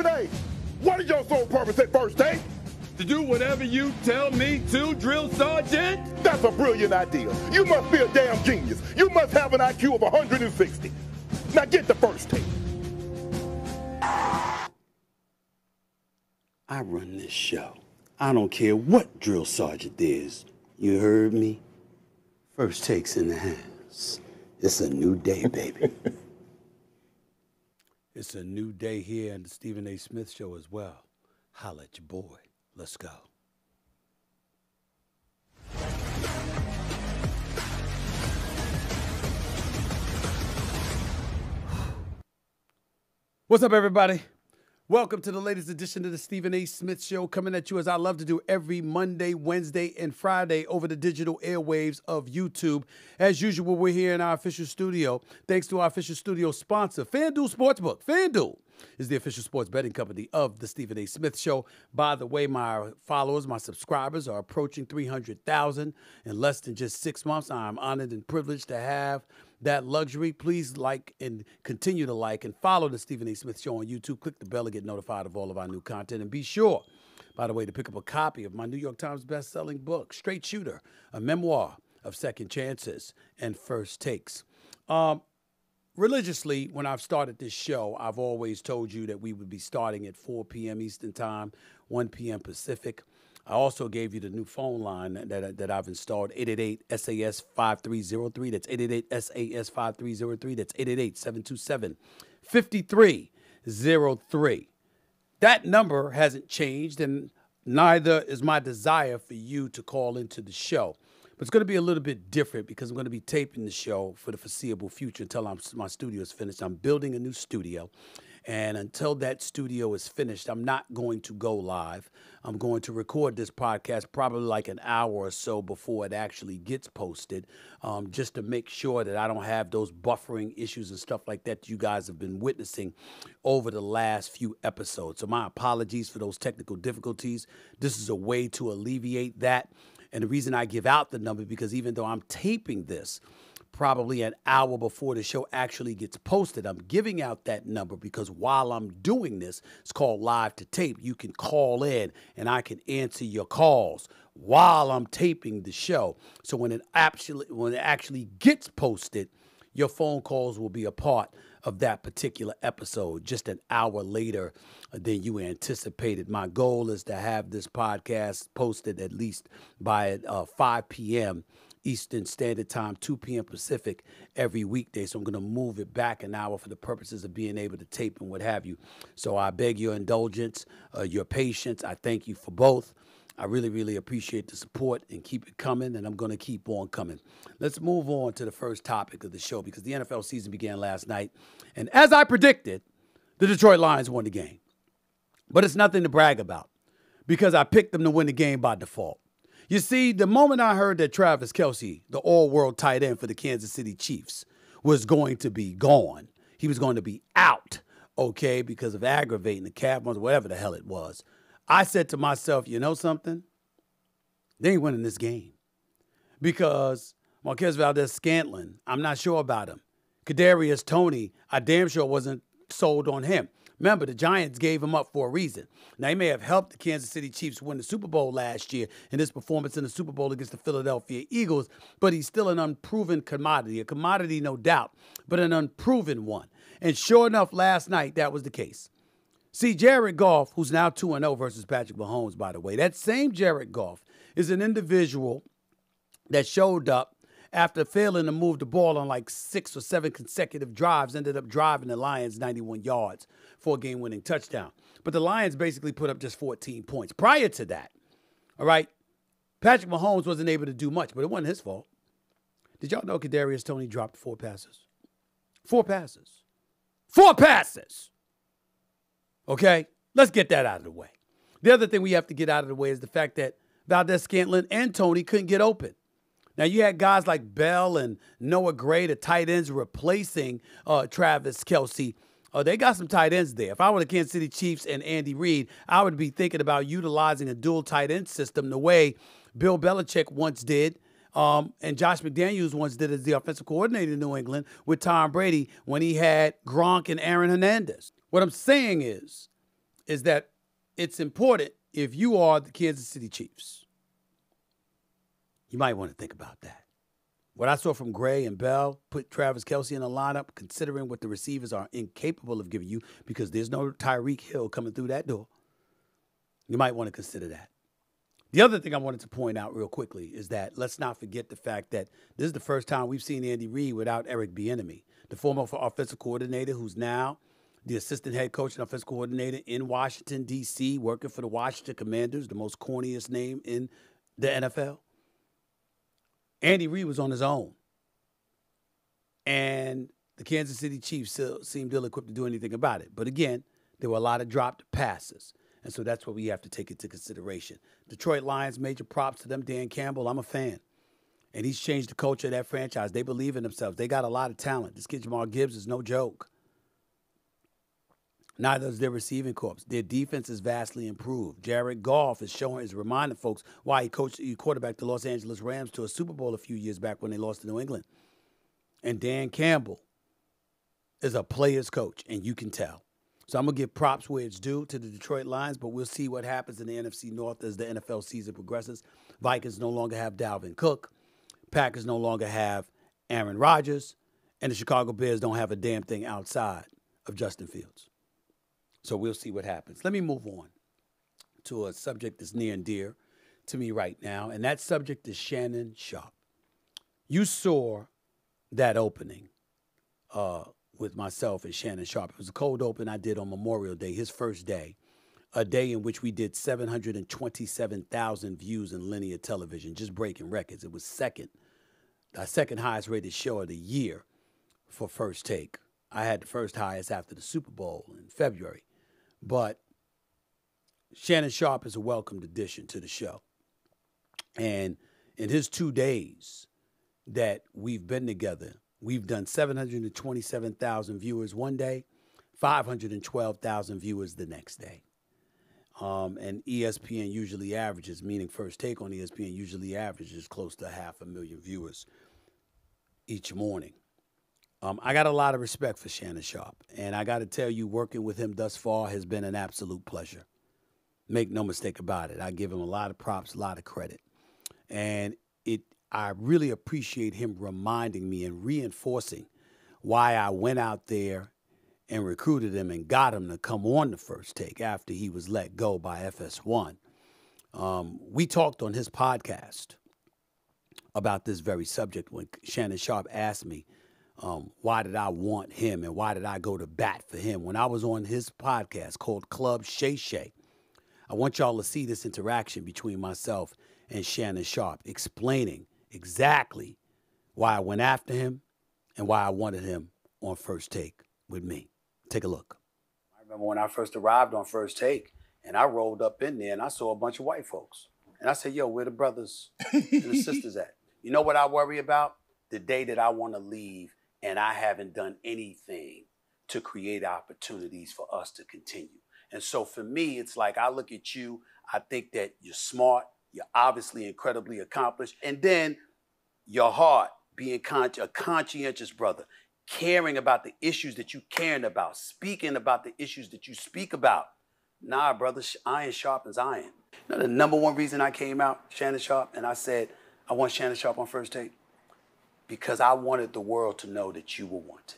Stephen A., what is your sole purpose at first take? To do whatever you tell me to, drill sergeant? That's a brilliant idea. You must be a damn genius. You must have an IQ of 160. Now get the first take. I run this show. I don't care what drill sergeant is. You heard me? First takes in the house. It's a new day, baby. it's a new day here in the Stephen A. Smith show as well. Holla at your boy. Let's go. What's up, everybody? Welcome to the latest edition of the Stephen A. Smith Show, coming at you as I love to do every Monday, Wednesday, and Friday over the digital airwaves of YouTube. As usual, we're here in our official studio, thanks to our official studio sponsor, FanDuel Sportsbook. FanDuel is the official sports betting company of the Stephen A. Smith Show. By the way, my followers, my subscribers are approaching 300,000 in less than just six months. I'm honored and privileged to have that luxury. Please like and continue to like and follow the Stephen A. Smith Show on YouTube. Click the bell to get notified of all of our new content. And be sure, by the way, to pick up a copy of my New York Times best-selling book, Straight Shooter, a memoir of second chances and first takes. Um, religiously, when I've started this show, I've always told you that we would be starting at 4 p.m. Eastern Time, 1 p.m. Pacific. I also gave you the new phone line that, that I've installed 888 SAS 5303. That's 888 SAS 5303. That's 888 727 5303. That number hasn't changed, and neither is my desire for you to call into the show. But it's going to be a little bit different because I'm going to be taping the show for the foreseeable future until I'm, my studio is finished. I'm building a new studio. And until that studio is finished, I'm not going to go live. I'm going to record this podcast probably like an hour or so before it actually gets posted, um, just to make sure that I don't have those buffering issues and stuff like that you guys have been witnessing over the last few episodes. So, my apologies for those technical difficulties. This is a way to alleviate that. And the reason I give out the number because even though I'm taping this, probably an hour before the show actually gets posted. I'm giving out that number because while I'm doing this, it's called live to tape. You can call in and I can answer your calls while I'm taping the show. So when it actually when it actually gets posted, your phone calls will be a part of that particular episode just an hour later than you anticipated. My goal is to have this podcast posted at least by uh, 5 p.m. Eastern Standard Time, 2 p.m. Pacific every weekday. So I'm going to move it back an hour for the purposes of being able to tape and what have you. So I beg your indulgence, uh, your patience. I thank you for both. I really, really appreciate the support and keep it coming, and I'm going to keep on coming. Let's move on to the first topic of the show because the NFL season began last night. And as I predicted, the Detroit Lions won the game. But it's nothing to brag about because I picked them to win the game by default. You see, the moment I heard that Travis Kelce, the all world tight end for the Kansas City Chiefs, was going to be gone, he was going to be out, okay, because of aggravating the calf muscle, whatever the hell it was. I said to myself, you know something? They ain't winning this game. Because Marquez Valdes Scantling, I'm not sure about him. Kadarius Toney, I damn sure wasn't sold on him. Remember, the Giants gave him up for a reason. Now, he may have helped the Kansas City Chiefs win the Super Bowl last year in his performance in the Super Bowl against the Philadelphia Eagles, but he's still an unproven commodity. A commodity, no doubt, but an unproven one. And sure enough, last night, that was the case. See, Jared Goff, who's now 2 0 versus Patrick Mahomes, by the way, that same Jared Goff is an individual that showed up after failing to move the ball on like six or seven consecutive drives, ended up driving the Lions 91 yards for a game winning touchdown. But the Lions basically put up just 14 points. Prior to that, all right, Patrick Mahomes wasn't able to do much, but it wasn't his fault. Did y'all know Kadarius Toney dropped four passes? Four passes. Four passes. Okay, let's get that out of the way. The other thing we have to get out of the way is the fact that Valdes Scantling and Toney couldn't get open. Now you had guys like Bell and Noah Gray, the tight ends, replacing uh, Travis Kelce. Uh, they got some tight ends there. If I were the Kansas City Chiefs and Andy Reid, I would be thinking about utilizing a dual tight end system the way Bill Belichick once did. Um, and Josh McDaniels once did as the offensive coordinator in New England with Tom Brady when he had Gronk and Aaron Hernandez. What I'm saying is, is that it's important if you are the Kansas City Chiefs. You might want to think about that. What I saw from Gray and Bell put Travis Kelce in the lineup, considering what the receivers are incapable of giving you because there's no Tyreek Hill coming through that door. You might want to consider that. The other thing I wanted to point out real quickly is that let's not forget the fact that this is the first time we've seen Andy Reid without Eric Bieniemy, the former offensive coordinator who's now the assistant head coach and offensive coordinator in Washington, D.C., working for the Washington Commanders, the most corniest name in the NFL. Andy Reid was on his own. And the Kansas City Chiefs still seemed ill equipped to do anything about it. But again, there were a lot of dropped passes. And so that's what we have to take into consideration. Detroit Lions, major props to them. Dan Campbell, I'm a fan. And he's changed the culture of that franchise. They believe in themselves. They got a lot of talent. This kid Jahmyr Gibbs is no joke. Neither is their receiving corps. Their defense is vastly improved. Jared Goff is showing, is reminding folks why he coached, he quarterbacked the Los Angeles Rams to a Super Bowl a few years back when they lost to New England. And Dan Campbell is a player's coach, and you can tell. So I'm gonna give props where it's due to the Detroit Lions, but we'll see what happens in the NFC North as the NFL season progresses. Vikings no longer have Dalvin Cook. Packers no longer have Aaron Rodgers, and the Chicago Bears don't have a damn thing outside of Justin Fields. So we'll see what happens. Let me move on to a subject that's near and dear to me right now, and that subject is Shannon Sharpe. You saw that opening uh, with myself and Shannon Sharpe. It was a cold open I did on Memorial Day, his first day, a day in which we did 727,000 views in linear television, just breaking records. It was second, our second highest rated show of the year for First Take. I had the first highest after the Super Bowl in February. But Shannon Sharpe is a welcomed addition to the show. And in his two days that we've been together, we've done 727,000 viewers one day, 512,000 viewers the next day. Um, and ESPN usually averages, meaning first take on ESPN usually averages close to half a million viewers each morning. Um, I got a lot of respect for Shannon Sharpe, and I got to tell you, working with him thus far has been an absolute pleasure. Make no mistake about it. I give him a lot of props, a lot of credit, and it. I really appreciate him reminding me and reinforcing why I went out there and recruited him and got him to come on the first take after he was let go by FS1. Um, we talked on his podcast about this very subject when Shannon Sharpe asked me um, why did I want him and why did I go to bat for him? When I was on his podcast called Club Shay Shay, I want y'all to see this interaction between myself and Shannon Sharpe, explaining exactly why I went after him and why I wanted him on First Take with me. Take a look. I remember when I first arrived on First Take and I rolled up in there and I saw a bunch of white folks. And I said, yo, where the brothers and the sisters at? You know what I worry about? The day that I want to leave and I haven't done anything to create opportunities for us to continue. And so for me, it's like I look at you, I think that you're smart, you're obviously incredibly accomplished, and then your heart, being con- a conscientious brother, caring about the issues that you're caring about, speaking about the issues that you speak about. Nah, brother, iron sharpens iron. Know, the number one reason I came out, Shannon Sharpe, and I said, I want Shannon Sharpe on first take because I wanted the world to know that you were wanted.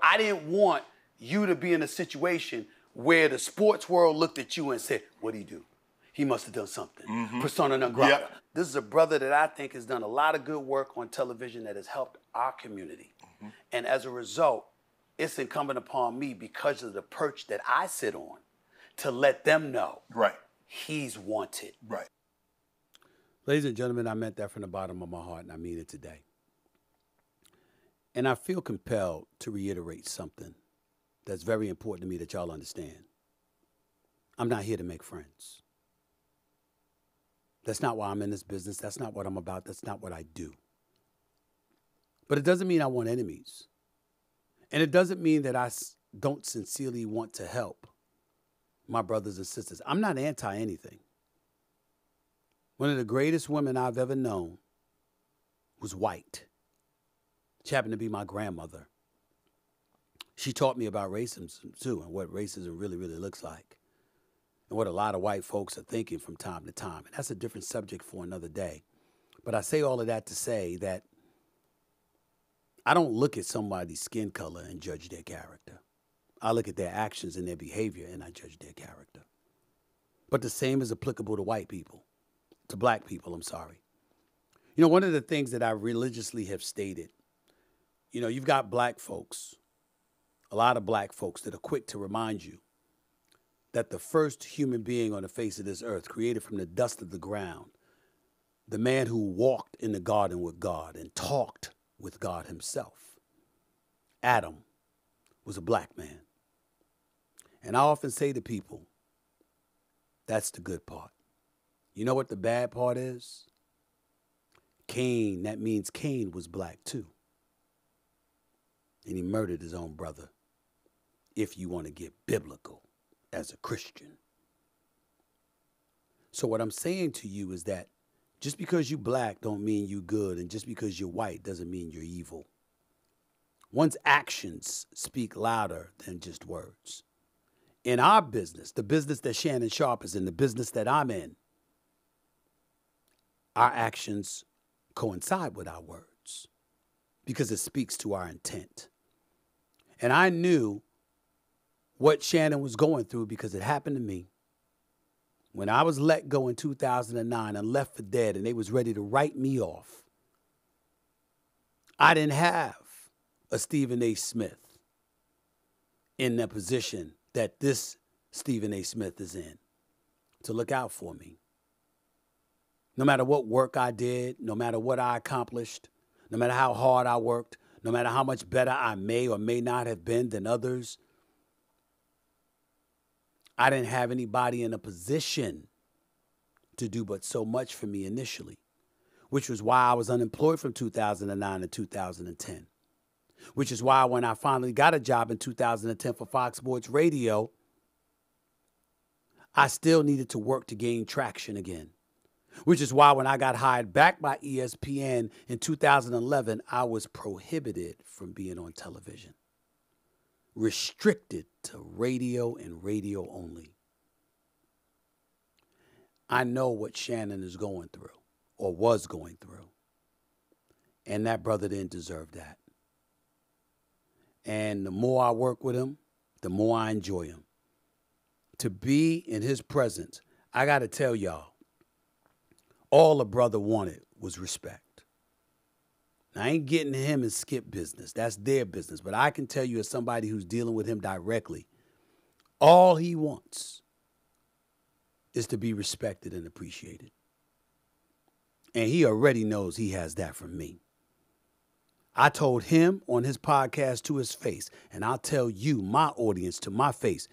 I didn't want you to be in a situation where the sports world looked at you and said, What did he do? He must have done something. Mm-hmm. Persona non grata. Yep. This is a brother that I think has done a lot of good work on television that has helped our community. Mm-hmm. And as a result, it's incumbent upon me because of the perch that I sit on to let them know right. he's wanted. Right. Ladies and gentlemen, I meant that from the bottom of my heart and I mean it today. And I feel compelled to reiterate something that's very important to me that y'all understand. I'm not here to make friends. That's not why I'm in this business. That's not what I'm about. That's not what I do. But it doesn't mean I want enemies. And it doesn't mean that I don't sincerely want to help my brothers and sisters. I'm not anti anything. One of the greatest women I've ever known was white. She happened to be my grandmother. She taught me about racism too and what racism really, really looks like. and what a lot of white folks are thinking from time to time. And that's a different subject for another day. But I say all of that to say that I don't look at somebody's skin color and judge their character. I look at their actions and their behavior and I judge their character. But the same is applicable to white people, to black people, I'm sorry. You know, one of the things that I religiously have stated, you know, you've got black folks, a lot of black folks that are quick to remind you that the first human being on the face of this earth, created from the dust of the ground, the man who walked in the garden with God and talked with God himself, Adam, was a black man. And I often say to people, that's the good part. You know what the bad part is? Cain, that means Cain was black too. And he murdered his own brother, if you want to get biblical as a Christian. So what I'm saying to you is that just because you black don't mean you good, and just because you're white doesn't mean you're evil. One's actions speak louder than just words. In our business, the business that Shannon Sharpe is in, the business that I'm in, our actions coincide with our words because it speaks to our intent. And I knew what Shannon was going through because it happened to me. When I was let go in 2009 and left for dead and they was ready to write me off, I didn't have a Stephen A. Smith in the position that this Stephen A. Smith is in to look out for me. No matter what work I did, no matter what I accomplished, no matter how hard I worked, no matter how much better I may or may not have been than others, I didn't have anybody in a position to do but so much for me initially, which was why I was unemployed from 2009 to 2010. Which is why when I finally got a job in 2010 for Fox Sports Radio, I still needed to work to gain traction again. Which is why when I got hired back by ESPN in 2011, I was prohibited from being on television restricted to radio and radio only. I know what Shannon is going through or was going through. And that brother didn't deserve that. And the more I work with him, the more I enjoy him. To be in his presence, I got to tell y'all, all a brother wanted was respect. I ain't getting to him and skip business. That's their business. But I can tell you, as somebody who's dealing with him directly, all he wants is to be respected and appreciated. And he already knows he has that from me. I told him on his podcast to his face, and I'll tell you, my audience, to my face,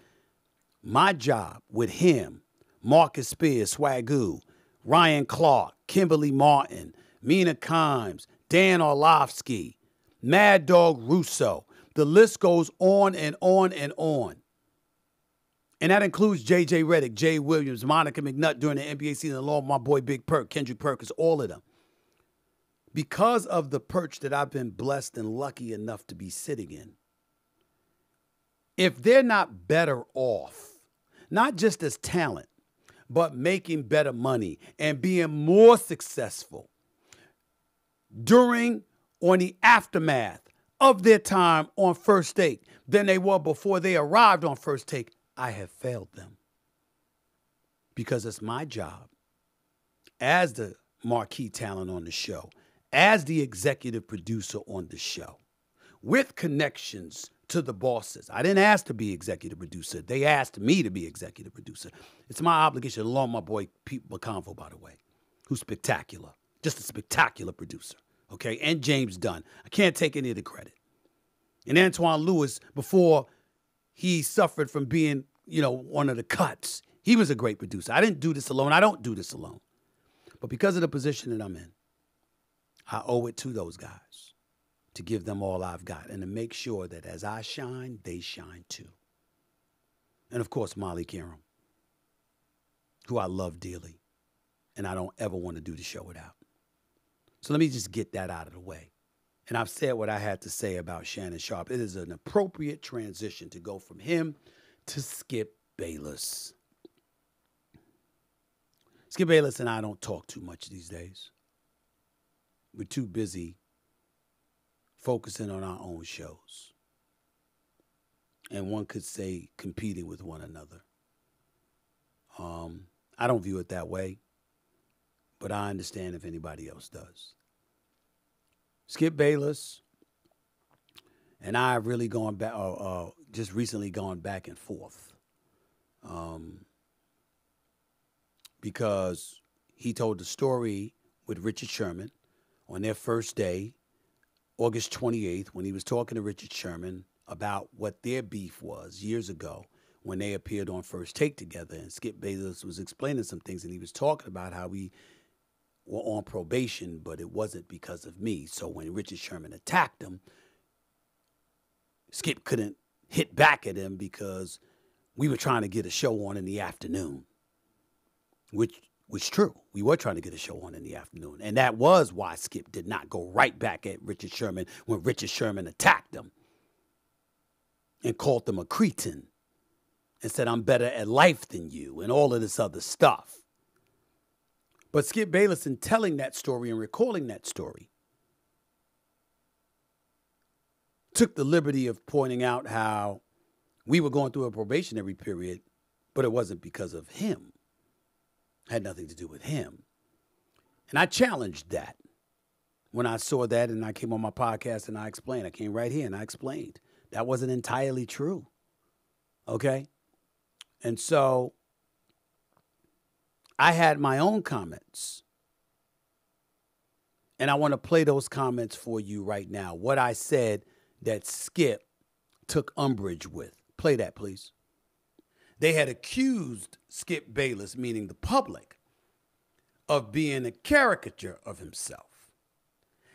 my job with him, Marcus Spears, Swagu, Ryan Clark, Kimberly Martin, Mina Kimes, Dan Orlovsky, Mad Dog Russo. The list goes on and on and on. And that includes J.J. Redick, Jay Williams, Monica McNutt during the NBA season, along with my boy Big Perk, Kendrick Perkins, all of them. Because of the perch that I've been blessed and lucky enough to be sitting in, if they're not better off, not just as talent, but making better money and being more successful, during or in the aftermath of their time on first take than they were before they arrived on first take, I have failed them. Because it's my job as the marquee talent on the show, as the executive producer on the show, with connections to the bosses. I didn't ask to be executive producer. They asked me to be executive producer. It's my obligation, along my boy Pete McConville, by the way, who's spectacular. Just a spectacular producer. Okay, and James Dunn. I can't take any of the credit. And Antoine Lewis, before he suffered from being, you know, one of the cuts, he was a great producer. I didn't do this alone. I don't do this alone. But because of the position that I'm in, I owe it to those guys to give them all I've got and to make sure that as I shine, they shine too. And of course, Molly Qerim, who I love dearly and I don't ever want to do the show without. So let me just get that out of the way. And I've said what I had to say about Shannon Sharpe. It is an appropriate transition to go from him to Skip Bayless. Skip Bayless and I don't talk too much these days. We're too busy focusing on our own shows. And one could say competing with one another. Um, I don't view it that way, but I understand if anybody else does. Skip Bayless and I have really gone back, uh, uh, just recently gone back and forth. Um, because he told the story with Richard Sherman on their first day, August 28th, when he was talking to Richard Sherman about what their beef was years ago when they appeared on First Take together. And Skip Bayless was explaining some things, and he was talking about how we were on probation, but it wasn't because of me. So when Richard Sherman attacked him, Skip couldn't hit back at him because we were trying to get a show on in the afternoon, which was true. We were trying to get a show on in the afternoon. And that was why Skip did not go right back at Richard Sherman when Richard Sherman attacked him and called him a cretin and said, I'm better at life than you and all of this other stuff. But Skip Bayless, in telling that story and recalling that story, took the liberty of pointing out how we were going through a probationary period, but it wasn't because of him. Had nothing to do with him. And I challenged that when I saw that and I came on my podcast and I explained. I came right here and I explained. That wasn't entirely true. Okay? And so I had my own comments. And I want to play those comments for you right now. What I said that Skip took umbrage with. Play that, please. They had accused Skip Bayless, meaning the public, of being a caricature of himself.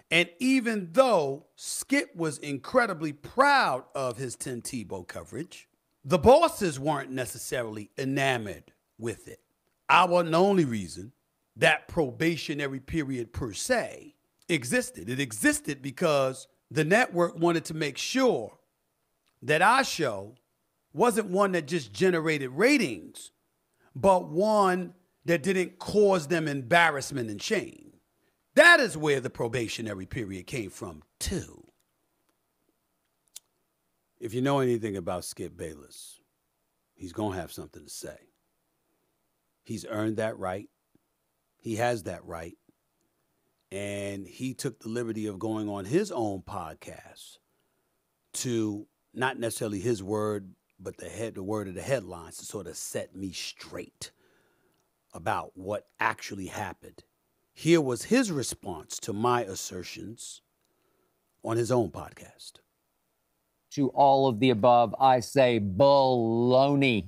And even though Skip was incredibly proud of his Tim Tebow coverage, the bosses weren't necessarily enamored with it. I wasn't the only reason that probationary period per se existed. It existed because the network wanted to make sure that our show wasn't one that just generated ratings, but one that didn't cause them embarrassment and shame. That is where the probationary period came from, too. If you know anything about Skip Bayless, he's going to have something to say. He's earned that right. He has that right and he took the liberty of going on his own podcast to not necessarily his word, but the head, the word of the headlines to sort of set me straight about what actually happened. Here was his response to my assertions on his own podcast. To all of the above, I say baloney.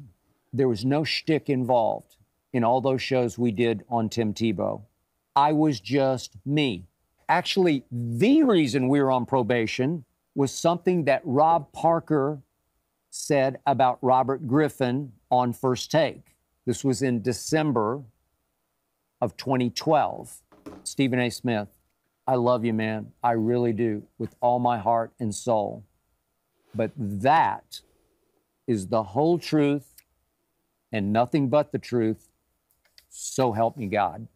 There was no shtick involved in all those shows we did on Tim Tebow. I was just me. Actually, the reason we were on probation was something that Rob Parker said about Robert Griffin on First Take. This was in December of 2012. Stephen A. Smith, I love you, man. I really do, with all my heart and soul. But that is the whole truth and nothing but the truth. So help me God.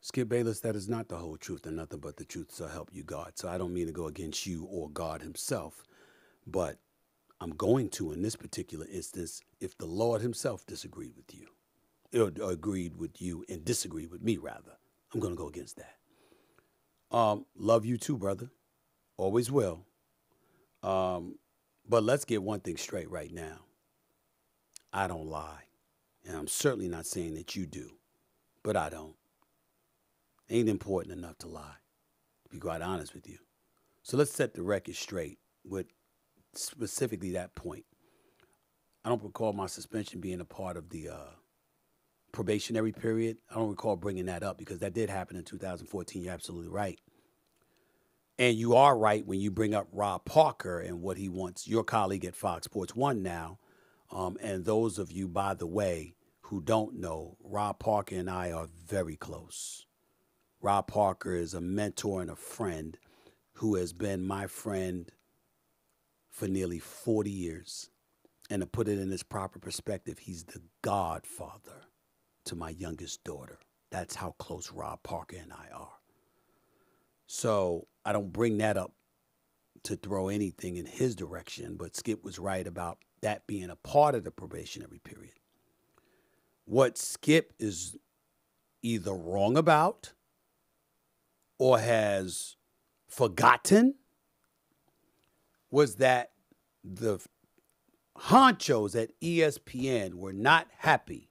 Skip Bayless, that is not the whole truth and nothing but the truth, so help you God. So I don't mean to go against you or God Himself, but I'm going to in this particular instance if the Lord Himself disagreed with you, or agreed with you and disagreed with me, rather. I'm going to go against that. Um, love you too, brother. Always will. Um, but let's get one thing straight right now. I don't lie. And I'm certainly not saying that you do, but I don't ain't important enough to lie, to be quite honest with you. So let's set the record straight with specifically that point. I don't recall my suspension being a part of the uh, probationary period. I don't recall bringing that up because that did happen in 2014. You're absolutely right. And you are right when you bring up Rob Parker and what he wants, your colleague at Fox Sports One now. Um, and those of you, by the way, who don't know, Rob Parker and I are very close. Rob Parker is a mentor and a friend who has been my friend for nearly 40 years. And to put it in its proper perspective, he's the godfather to my youngest daughter. That's how close Rob Parker and I are. So I don't bring that up to throw anything in his direction, but Skip was right about that being a part of the probationary period. What Skip is either wrong about or has forgotten was that the honchos at ESPN were not happy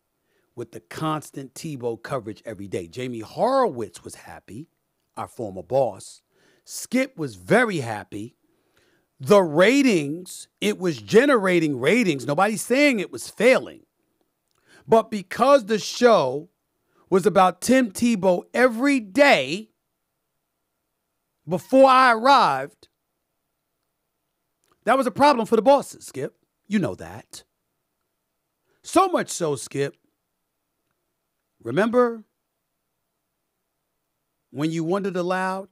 with the constant Tebow coverage every day. Jamie Horowitz was happy, our former boss. Skip was very happy. The ratings, it was generating ratings. Nobody's saying it was failing. But because the show was about Tim Tebow every day before I arrived, that was a problem for the bosses, Skip. You know that. So much so, Skip. Remember when you wondered aloud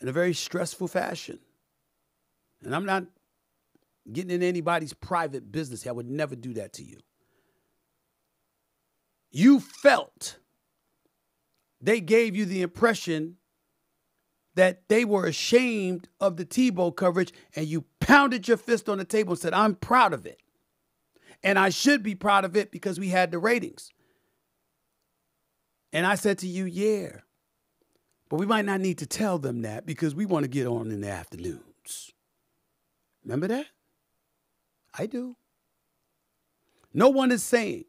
in a very stressful fashion? And I'm not getting in anybody's private business. I would never do that to you. You felt they gave you the impression that they were ashamed of the Tebow coverage and you pounded your fist on the table and said, I'm proud of it. And I should be proud of it because we had the ratings. And I said to you, yeah, but we might not need to tell them that because we want to get on in the afternoons. Remember that? I do. No one is saying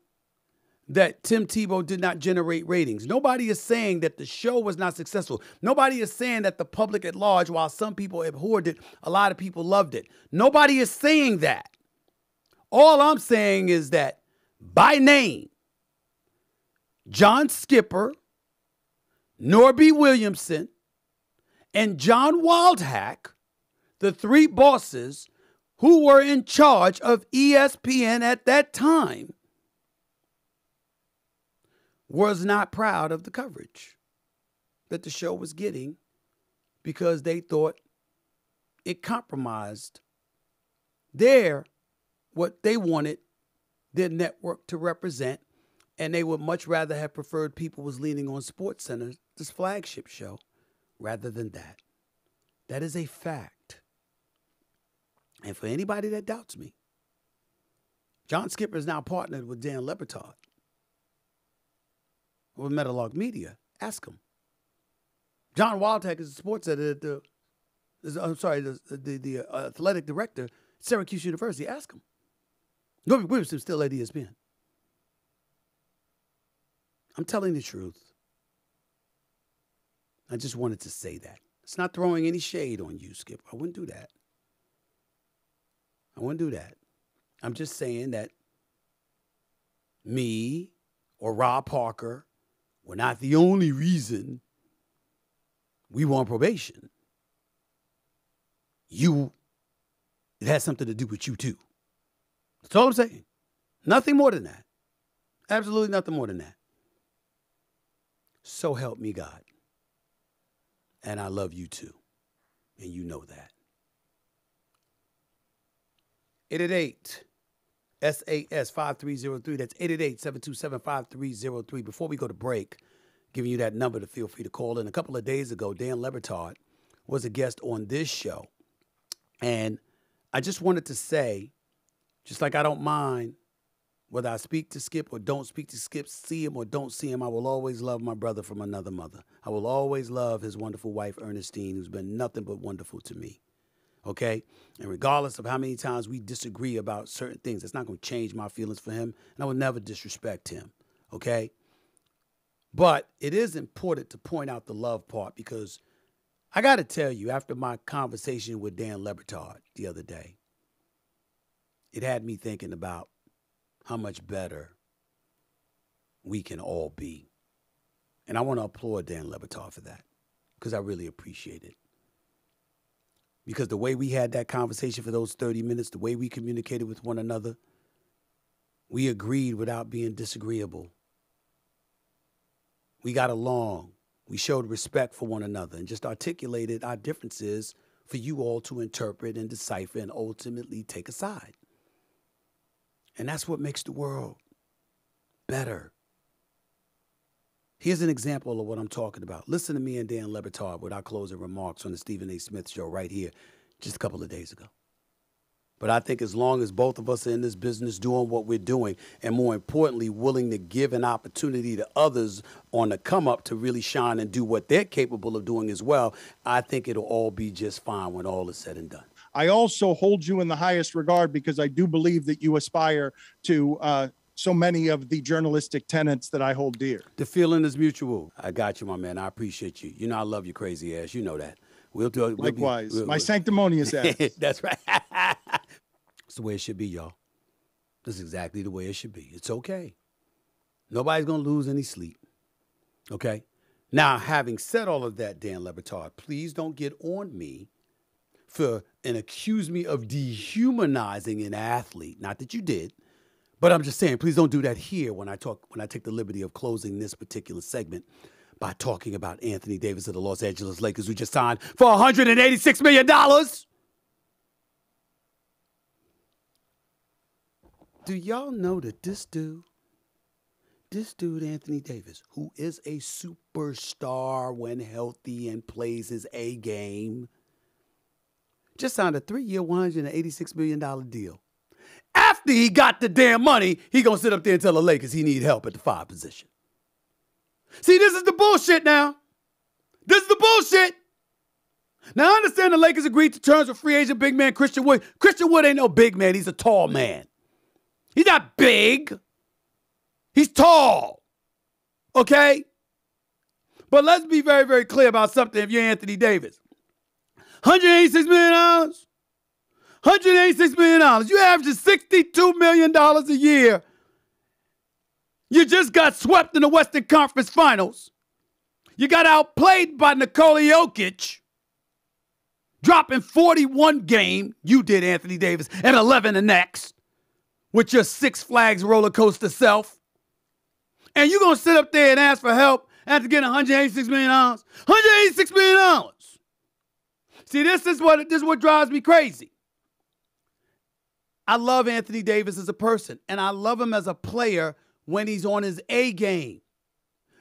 that Tim Tebow did not generate ratings. Nobody is saying that the show was not successful. Nobody is saying that the public at large, while some people abhorred it, a lot of people loved it. Nobody is saying that. All I'm saying is that by name, John Skipper, Norby Williamson, and John Wildhack, the three bosses who were in charge of ESPN at that time, was not proud of the coverage that the show was getting because they thought it compromised their what they wanted their network to represent and they would much rather have preferred people was leaning on sports center this flagship show rather than that. That is a fact. And for anybody that doubts me john skipper is now partnered with dan le batard with Meadowlark Media. Ask him. John Wildhack is the sports editor. The I'm sorry, the the, the uh, athletic director at Syracuse University. Ask him. Norby Williamson still at ESPN. I'm telling the truth. I just wanted to say that. It's not throwing any shade on you, Skip. I wouldn't do that. I wouldn't do that. I'm just saying that me or Rob Parker were not the only reason we were on probation. You, it has something to do with you too. That's all I'm saying. Nothing more than that. Absolutely nothing more than that. So help me God. And I love you too. And you know that. 888 SAS 5303. That's 888 727 5303. Before we go to break, giving you that number to feel free to call in. A couple of days ago, Dan Le Batard was a guest on this show. And I just wanted to say, just like I don't mind whether I speak to Skip or don't speak to Skip, see him or don't see him, I will always love my brother from another mother. I will always love his wonderful wife, Ernestine, who's been nothing but wonderful to me okay? And regardless of how many times we disagree about certain things, it's not going to change my feelings for him, and I will never disrespect him, okay? But it is important to point out the love part because I got to tell you, after my conversation with Dan Le Batard the other day, it had me thinking about how much better we can all be. And I want to applaud Dan Le Batard for that because I really appreciate it because the way we had that conversation for those 30 minutes, the way we communicated with one another, we agreed without being disagreeable. We got along. We showed respect for one another and just articulated our differences for you all to interpret and decipher and ultimately take a side. And that's what makes the world better. Here's an example of what I'm talking about. Listen to me and Dan Le Batard with our closing remarks on the Stephen A. Smith show right here just a couple of days ago. But I think as long as both of us are in this business doing what we're doing, and more importantly, willing to give an opportunity to others on the come up to really shine and do what they're capable of doing as well, I think it'll all be just fine when all is said and done. I also hold you in the highest regard because I do believe that you aspire to uh, so many of the journalistic tenets that I hold dear. The feeling is mutual. I got you, my man. I appreciate you. You know I love you, crazy ass. You know that. We'll do it. We'll Likewise, we'll, my sanctimonious ass. That's right. it's the way it should be, y'all. That's exactly the way it should be. It's okay. Nobody's gonna lose any sleep. Okay. Now, having said all of that, Dan Le Batard, please don't get on me for and accuse me of dehumanizing an athlete. Not that you did, but I'm just saying, please don't do that here when I talk when I take the liberty of closing this particular segment by talking about Anthony Davis of the Los Angeles Lakers, who just signed for $186 million. Do y'all know that this dude, this dude, Anthony Davis, who is a superstar when healthy and plays his A game, just signed a three year, $186 million deal. After he got the damn money, he gonna sit up there and tell the Lakers he need help at the five position. See, this is the bullshit now. This is the bullshit. Now I understand the Lakers agreed to terms with free agent big man Christian Wood. Christian Wood ain't no big man, he's a tall man. He's not big. He's tall. Okay? But let's be very, very clear about something if you're Anthony Davis. $186 million. $186 million. You average $62 million a year. You just got swept in the Western Conference Finals. You got outplayed by Nikola Jokic, dropping 41 game. You did, Anthony Davis, and 11 the next with your Six Flags roller coaster self. And you're going to sit up there and ask for help after getting $186 million? $186 million. See, this is what this is what drives me crazy. I love Anthony Davis as a person, and I love him as a player when he's on his A game.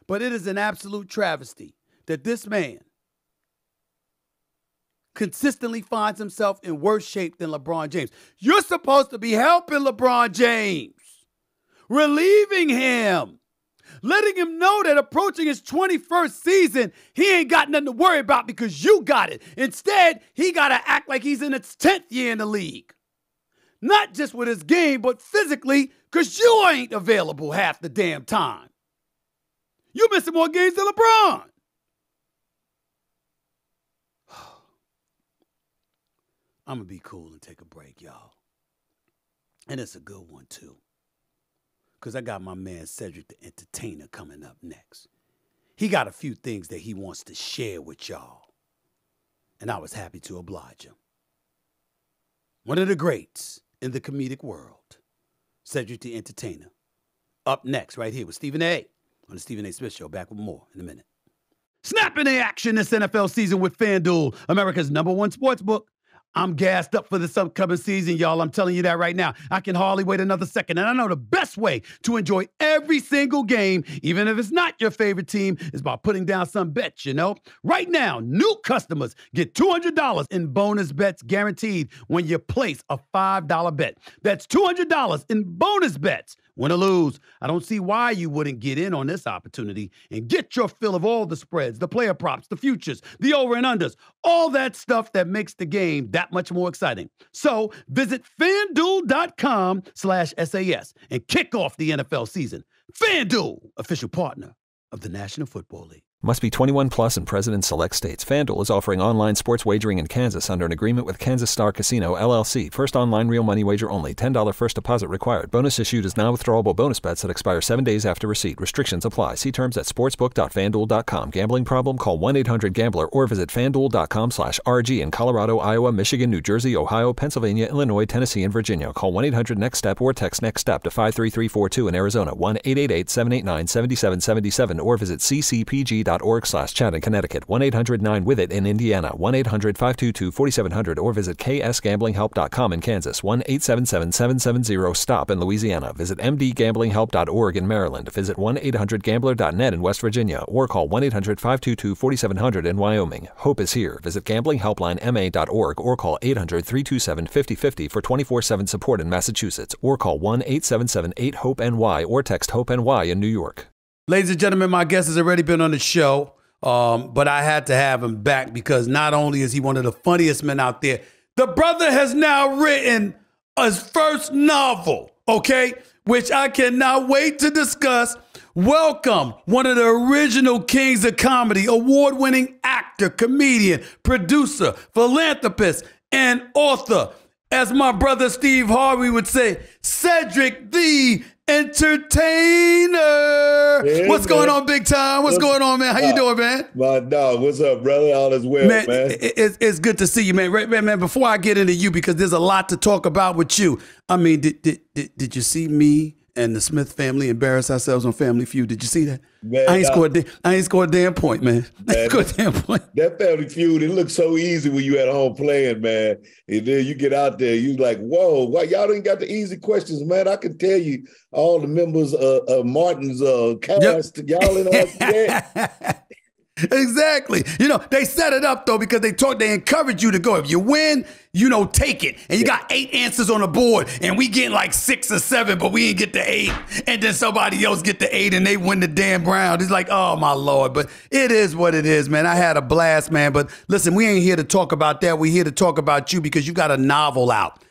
But it is an absolute travesty that this man consistently finds himself in worse shape than LeBron James. You're supposed to be helping LeBron James, relieving him, letting him know that approaching his 21st season, he ain't got nothing to worry about because you got it. Instead, he got to act like he's in its 10th year in the league. Not just with his game, but physically, because you ain't available half the damn time. You missing more games than LeBron. I'm going to be cool and take a break, y'all. And it's a good one, too. Because I got my man Cedric the Entertainer coming up next. He got a few things that he wants to share with y'all. And I was happy to oblige him. One of the greats in the comedic world. Cedric the Entertainer. Up next, right here with Stephen A. on the Stephen A. Smith Show. Back with more in a minute. Snap into action this NFL season with FanDuel, America's number one sports book. I'm gassed up for this upcoming season, y'all. I'm telling you that right now. I can hardly wait another second. And I know the best way to enjoy every single game, even if it's not your favorite team, is by putting down some bets, you know? Right now, new customers get $200 in bonus bets guaranteed when you place a $5 bet. That's $200 in bonus bets Win or lose, I don't see why you wouldn't get in on this opportunity and get your fill of all the spreads, the player props, the futures, the over and unders, all that stuff that makes the game that much more exciting. So visit fanduel.com slash SAS and kick off the NFL season. FanDuel, official partner of the National Football League. Must be 21 plus and present in select states. FanDuel is offering online sports wagering in Kansas under an agreement with Kansas Star Casino LLC. First online real money wager only. $10 first deposit required. Bonus issued is non withdrawable bonus bets that expire seven days after receipt. Restrictions apply. See terms at sportsbook.fanduel.com. Gambling problem? Call 1-800-GAMBLER or visit fanduel.com slash RG in Colorado, Iowa, Michigan, New Jersey, Ohio, Pennsylvania, Illinois, Tennessee, and Virginia. Call 1-800-NEXT-STEP or text NEXT STEP to 53342 in Arizona. 1-888-789-7777 or visit ccpg.com ma.org slash chat in Connecticut, 1-800-9-WITH-IT in Indiana, 1-800-522-4700, or visit ksgamblinghelp.com in Kansas, 1-877-770-STOP in Louisiana. Visit mdgamblinghelp.org in Maryland. Visit 1-800-GAMBLER.net in West Virginia, or call 1-800-522-4700 in Wyoming. Hope is here. Visit gamblinghelplinema.org or call 800-327-5050 for 24-7 support in Massachusetts, or call 1-877-8-HOPE-NY or text HOPE-NY in New York. Ladies and gentlemen, my guest has already been on the show, um, but I had to have him back because not only is he one of the funniest men out there, the brother has now written his first novel, okay, which I cannot wait to discuss. Welcome, one of the original kings of comedy, award winning actor, comedian, producer, philanthropist, and author. As my brother Steve Harvey would say, Cedric the Entertainer. Yeah, what's man. going on, big time? What's What's- going on, man? How you Uh, doing, man? My dog, what's up, brother? All is well, Man, man. it's, it's good to see you, man. Right, man, man. Before I get into you, because there's a lot to talk about with you. I mean, did did did, did you see me and the Smith family embarrass ourselves on Family Feud? Did you see that? Man, I ain't I- scored. a I ain't scored a damn point, man. I Man. ain't scored a damn point. That family feud, it looks so easy when you at home playing, man. And then you get out there, you like, whoa, why y'all ain't got the easy questions, man? I can tell you all the members of, of Martin's uh, cast, y'all in yeah. Exactly. You know, they set it up though because they talk, they encourage you to go. If you win, you know, take it. And you got eight answers on the board, and we get like six or seven, but we didn't get the eight. And then somebody else get the eight and they win the damn round. It's like, oh my lord. But it is what it is, man. I had a blast, man. But listen, we ain't here to talk about that. We're here to talk about you because you got a novel out.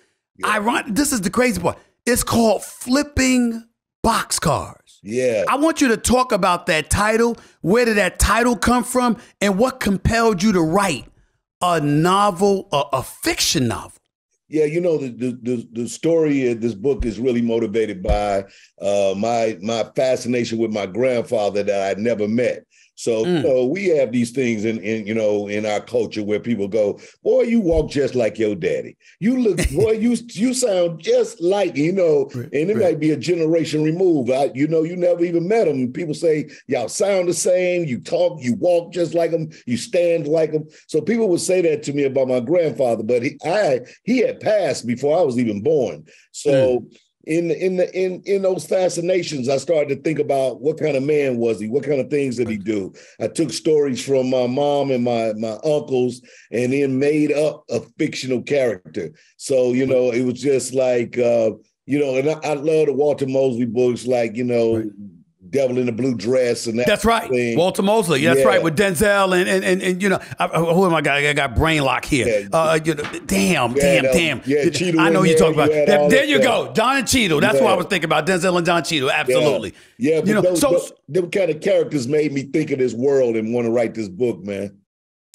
I run this is the crazy part. It's called Flipping Boxcars. Yeah. I want you to talk about that title. Where did that title come from? And what compelled you to write a novel, a, a fiction novel? Yeah, you know the the the, the story of this book is really motivated by uh, my my fascination with my grandfather that I never met. So, Mm. you know, we have these things in, in you know in our culture where people go, "Boy, you walk just like your daddy. You look, boy, you you sound just like you know." Right, and it right. might be a generation removed. I, you know, you never even met them. People say y'all sound the same. You talk, you walk just like them. You stand like them. So people would say that to me about my grandfather, but he, I he had passed before I was even born. So in in the in in those fascinations, I started to think about what kind of man was he? What kind of things did he do? I took stories from my mom and my my uncles, and then made up a fictional character. So you know, it was just like uh, you know, and I, I love the Walter Mosley books, like you know, Right. Devil in the Blue Dress, and that That's right. thing. Walter Mosley. That's Yeah. right. With Denzel and and and, and you know, I, who am I got? I got brain lock here. Yeah. Uh, you know, damn, Yeah, damn, that- damn. yeah, Cheadle I know you there, talk about. There, you stuff. go, Don and Cheadle. That's what I was thinking about. Denzel and Don Cheadle. Absolutely. Yeah, but You know, those, so- those- them kind of characters made me think of this world and want to write this book, man.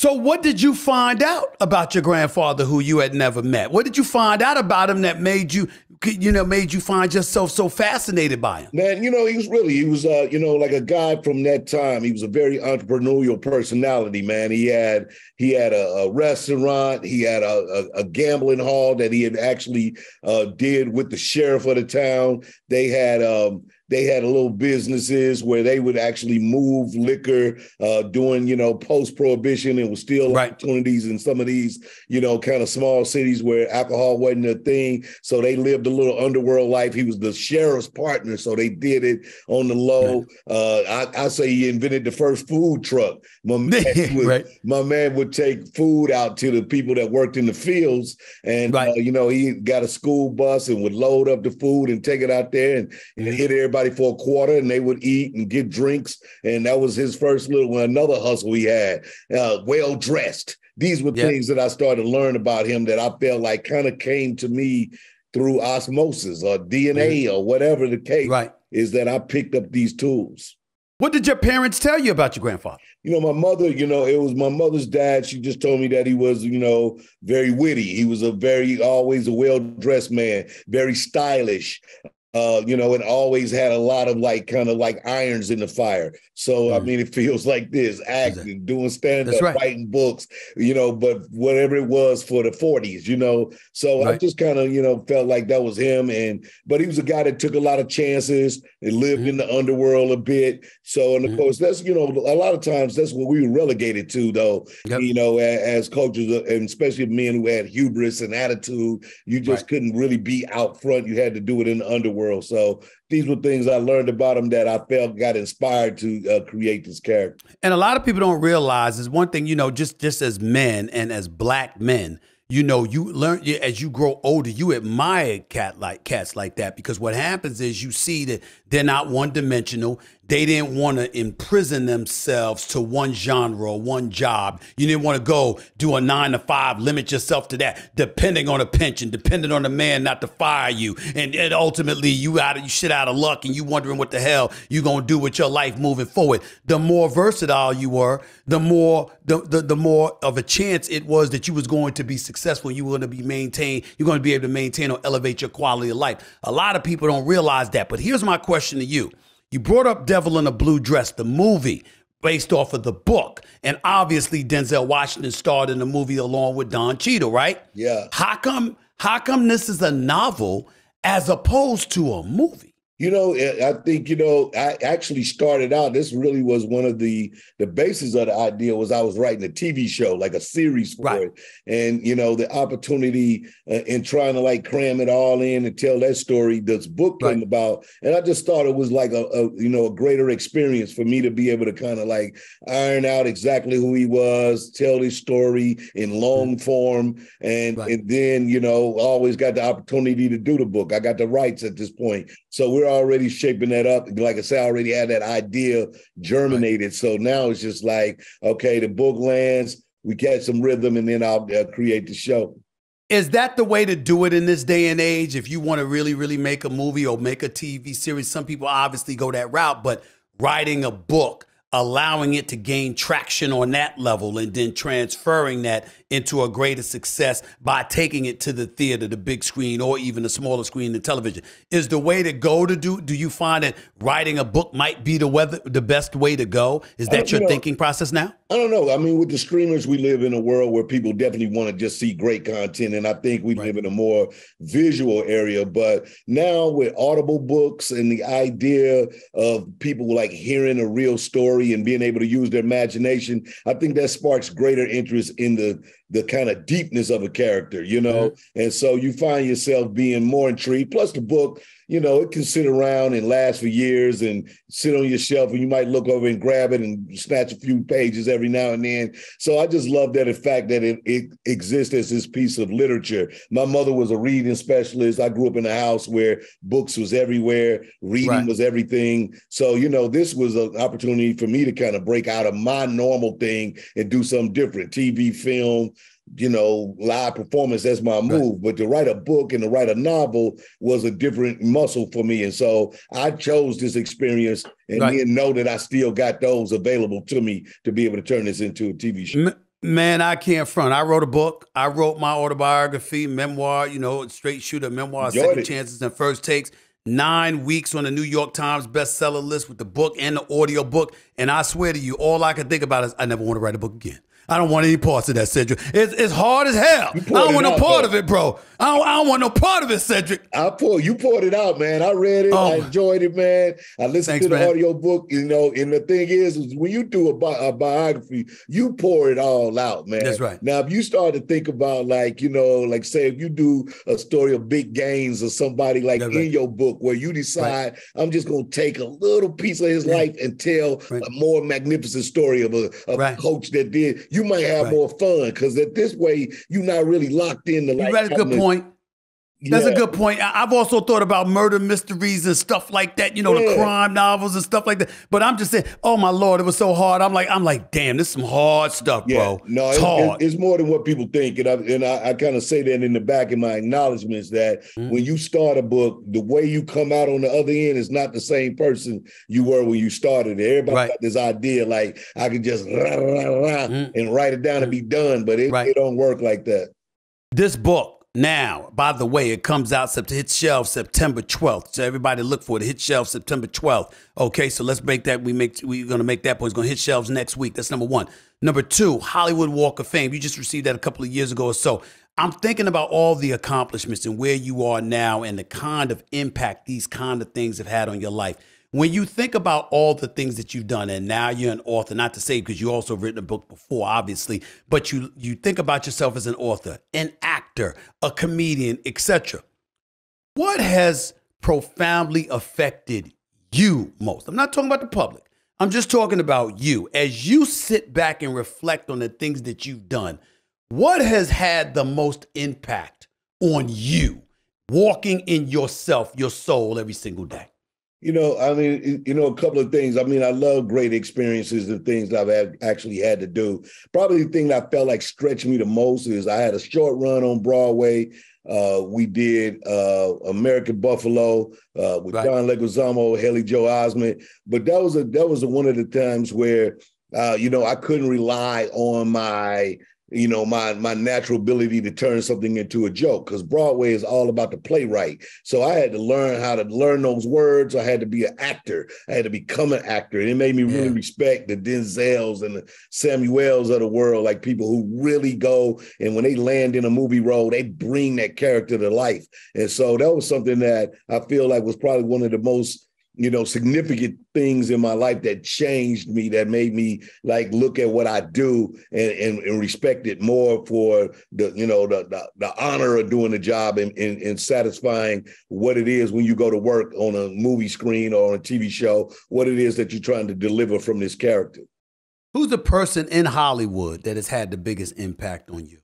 So, what did you find out about your grandfather who you had never met? What did you find out about him that made you, you know, made you find yourself so fascinated by him? Man, you know, he was really, he was, uh, you know, like a guy from that time. He was a very entrepreneurial personality, man. He had, he had a, a restaurant, he had a, a, a gambling hall that he had actually uh, did with the sheriff of the town. They had, um, they had a little businesses where they would actually move liquor, uh, doing, you know, post prohibition and was still Right. opportunities in some of these, you know, kind of small cities where alcohol wasn't a thing. So they lived a little underworld life. He was the sheriff's partner, so they did it on the low. Uh, I, I say he invented the first food truck. My man, would, Right. my man would take food out to the people that worked in the fields, and Right. uh, you know he got a school bus and would load up the food and take it out there and, and hit everybody for a quarter, and they would eat and get drinks. And that was his first little another hustle he had. Uh, well dressed. These were Yeah. things that I started to learn about him that I felt like kind of came to me through osmosis or DNA or whatever the case Right. is that I picked up these tools. What did your parents tell you about your grandfather? You know, my mother, you know, it was my mother's dad. She just told me that he was, you know, very witty. He was a very, always a well dressed man, very stylish. Uh, you know, and always had a lot of like kind of like irons in the fire. So mm. I mean, it feels like this acting, doing stand up, right. writing books, you know, but whatever it was for the 40s, you know. So right. I just kind of, you know, felt like that was him. And but he was a guy that took a lot of chances and lived mm-hmm. in the underworld a bit. So and of mm-hmm. course, that's you know, a lot of times that's what we were relegated to, though. Yep. You know, as, as, coaches, uh, and especially men who had hubris and attitude, you just right. couldn't really be out front. You had to do it in the underworld world. So these were things I learned about him that I felt got inspired to uh, create this character. And a lot of people don't realize is one thing, you know, just just as men and as black men, you know, you learn as you grow older, you admire cat like cats like that because what happens is you see that they're not one dimensional. They didn't want to imprison themselves to one genre, or one job. You didn't want to go do a nine to five, limit yourself to that, depending on a pension, depending on the man not to fire you. And, and ultimately you out of you shit out of luck and you wondering what the hell you gonna do with your life moving forward. The more versatile you were, the more the, the, the more of a chance it was that you was going to be successful. You were to be maintained, you're to be able to maintain or elevate your quality of life. A lot of people don't realize that. But here's my question to you. You brought up Devil in a Blue Dress, the movie based off of the book. And obviously Denzel Washington starred in the movie along with Don Cheadle, right? Yeah. How come how come this is a novel as opposed to a movie? You know, I think you know. I actually started out. This really was one of the the basis of the idea was I was writing a TV show, like a series for right. it, and you know the opportunity uh, in trying to like cram it all in and tell that story. This book came right. about, and I just thought it was like a, a, you know a greater experience for me to be able to kind of like iron out exactly who he was, tell his story in long form, and right. and then you know always got the opportunity to do the book. I got the rights at this point, so we're already shaping that up. Like I said, I already had that idea germinated. Right. So now it's just like, okay, the book lands, we catch some rhythm, and then I'll uh, create the show. Is that the way to do it in this day and age? If you want to really, really make a movie or make a TV series, some people obviously go that route, but writing a book, allowing it to gain traction on that level, and then transferring that into a greater success by taking it to the theater, the big screen, or even the smaller screen, the television. Is the way to go to do? Do you find that writing a book might be the weather, the best way to go? Is that your know, thinking process now? I don't know. I mean, with the streamers, we live in a world where people definitely want to just see great content, and I think we right. live in a more visual area. But now with Audible books and the idea of people like hearing a real story and being able to use their imagination, I think that sparks greater interest in the the kind of deepness of a character, you know? Mm-hmm. And so you find yourself being more intrigued. Plus, the book you know, it can sit around and last for years and sit on your shelf, and you might look over and grab it and snatch a few pages every now and then. So I just love that the fact that it, it exists as this piece of literature. My mother was a reading specialist. I grew up in a house where books was everywhere, reading right. was everything. So, you know, this was an opportunity for me to kind of break out of my normal thing and do something different TV, film, you know, live performance, that's my move. Right. But to write a book and to write a novel was a different muscle for me. And so I chose this experience and right. then know that I still got those available to me to be able to turn this into a TV show. Man, I can't front. I wrote a book. I wrote my autobiography, memoir, you know, straight shooter memoir, Enjoyed second it. chances and first takes. Nine weeks on the New York Times bestseller list with the book and the audio book. And I swear to you, all I can think about is I never want to write a book again. I don't want any parts of that, Cedric. It's, it's hard as hell. I don't want no part though. of it, bro. I don't, I don't, want no part of it, Cedric. I pour you poured it out, man. I read it. Oh. I enjoyed it, man. I listened Thanks, to the man. audio book, you know. And the thing is, is when you do a, bi- a, biography, you pour it all out, man. That's right. Now, if you start to think about, like, you know, like say if you do a story of big gains or somebody like That's in right. your book where you decide right. I'm just gonna take a little piece of his yeah. life and tell a more magnificent story of a, a coach that did, you might have more fun because at this way you're not really locked in the. You like, a good point. That's yeah. a good point. I've also thought about murder mysteries and stuff like that, you know, yeah. the crime novels and stuff like that. But I'm just saying, oh my lord, it was so hard. I'm like, I'm like, damn, this is some hard stuff, yeah. bro. No, it's, it's hard. It's more than what people think, and I and I, I kind of say that in the back of my acknowledgments that mm-hmm. when you start a book, the way you come out on the other end is not the same person you were when you started. It. Everybody right. got this idea like I can just rah, rah, rah, mm-hmm. and write it down mm-hmm. and be done, but it, right. it don't work like that. This book Now, by the way, it comes out to hit shelves September 12th. So everybody look for it. Hit shelves September 12th. Okay, so let's make that. We make we're gonna make that point. It's gonna hit shelves next week. That's number one. Number two, Hollywood Walk of Fame. You just received that a couple of years ago or so. I'm thinking about all the accomplishments and where you are now and the kind of impact these kind of things have had on your life. When you think about all the things that you've done, and now you're an author, not to say because you also written a book before, obviously, but you you think about yourself as an author, an actor, a comedian, etc. What has profoundly affected you most? I'm not talking about the public. I'm just talking about you. As you sit back and reflect on the things that you've done, what has had the most impact on you walking in yourself, your soul every single day? You know, I mean, you know, a couple of things. I mean, I love great experiences and things I've had, actually had to do. Probably the thing that I felt like stretched me the most is I had a short run on Broadway. Uh, we did uh, American Buffalo uh, with right. John Leguizamo, Haley Joel Osment, but that was a that was a, one of the times where uh, you know I couldn't rely on my you know my my natural ability to turn something into a joke because broadway is all about the playwright. So i had to learn how to learn those words. I had to be an actor. I had to become an actor. And it made me really respect the denzels and the samuels of the world like people who really go and when they land in a movie role they bring that character to life. And so that was something that i feel like was probably one of the most you know, significant things in my life that changed me, that made me like look at what I do and, and, and respect it more for the, you know, the, the, the honor of doing the job and, and, and, satisfying what it is when you go to work on a movie screen or on a TV show, what it is that you're trying to deliver from this character. Who's the person in Hollywood that has had the biggest impact on you?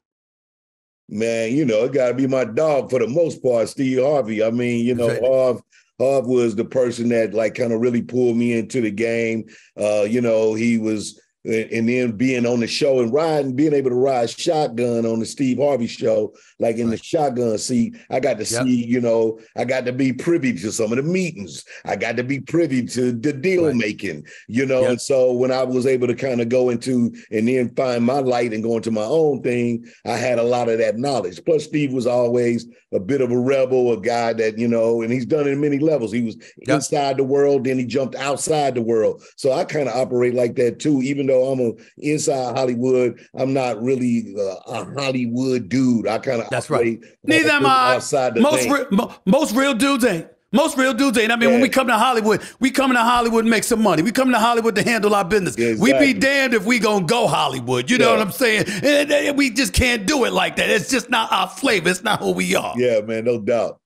Man, you know, it got to be my dog for the most part, Steve Harvey. I mean, you know, Harv, Harv was the person that like kind of really pulled me into the game. Uh, you know, he was Uh, and then being on the show and riding, being able to ride shotgun on the Steve Harvey show, like in the shotgun seat, I got to yep. see, you know, I got to be privy to some of the meetings. I got to be privy to the deal right. making, you know. Yep. And so when I was able to kind of go into and then find my light and go into my own thing, I had a lot of that knowledge. Plus, Steve was always a bit of a rebel, a guy that, you know, and he's done it in many levels. He was yep. inside the world, then he jumped outside the world. So I kind of operate like that too, even though I'm a inside Hollywood, I'm not really uh, a Hollywood dude. I kind of that's right. Neither am I. Outside the most re- most real dudes ain't. Most real dudes ain't. I mean, yeah. when we come to Hollywood, we come to Hollywood and make some money. We come to Hollywood to handle our business. Yeah, exactly. We be damned if we gonna go Hollywood. You know what I'm saying? And, and we just can't do it like that. It's just not our flavor. It's not who we are. Yeah, man, no doubt.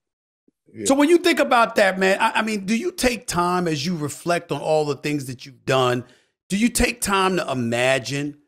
Yeah. So when you think about that, man, I, I, mean, do you take time as you reflect on all the things that you've done? Do you take time to imagine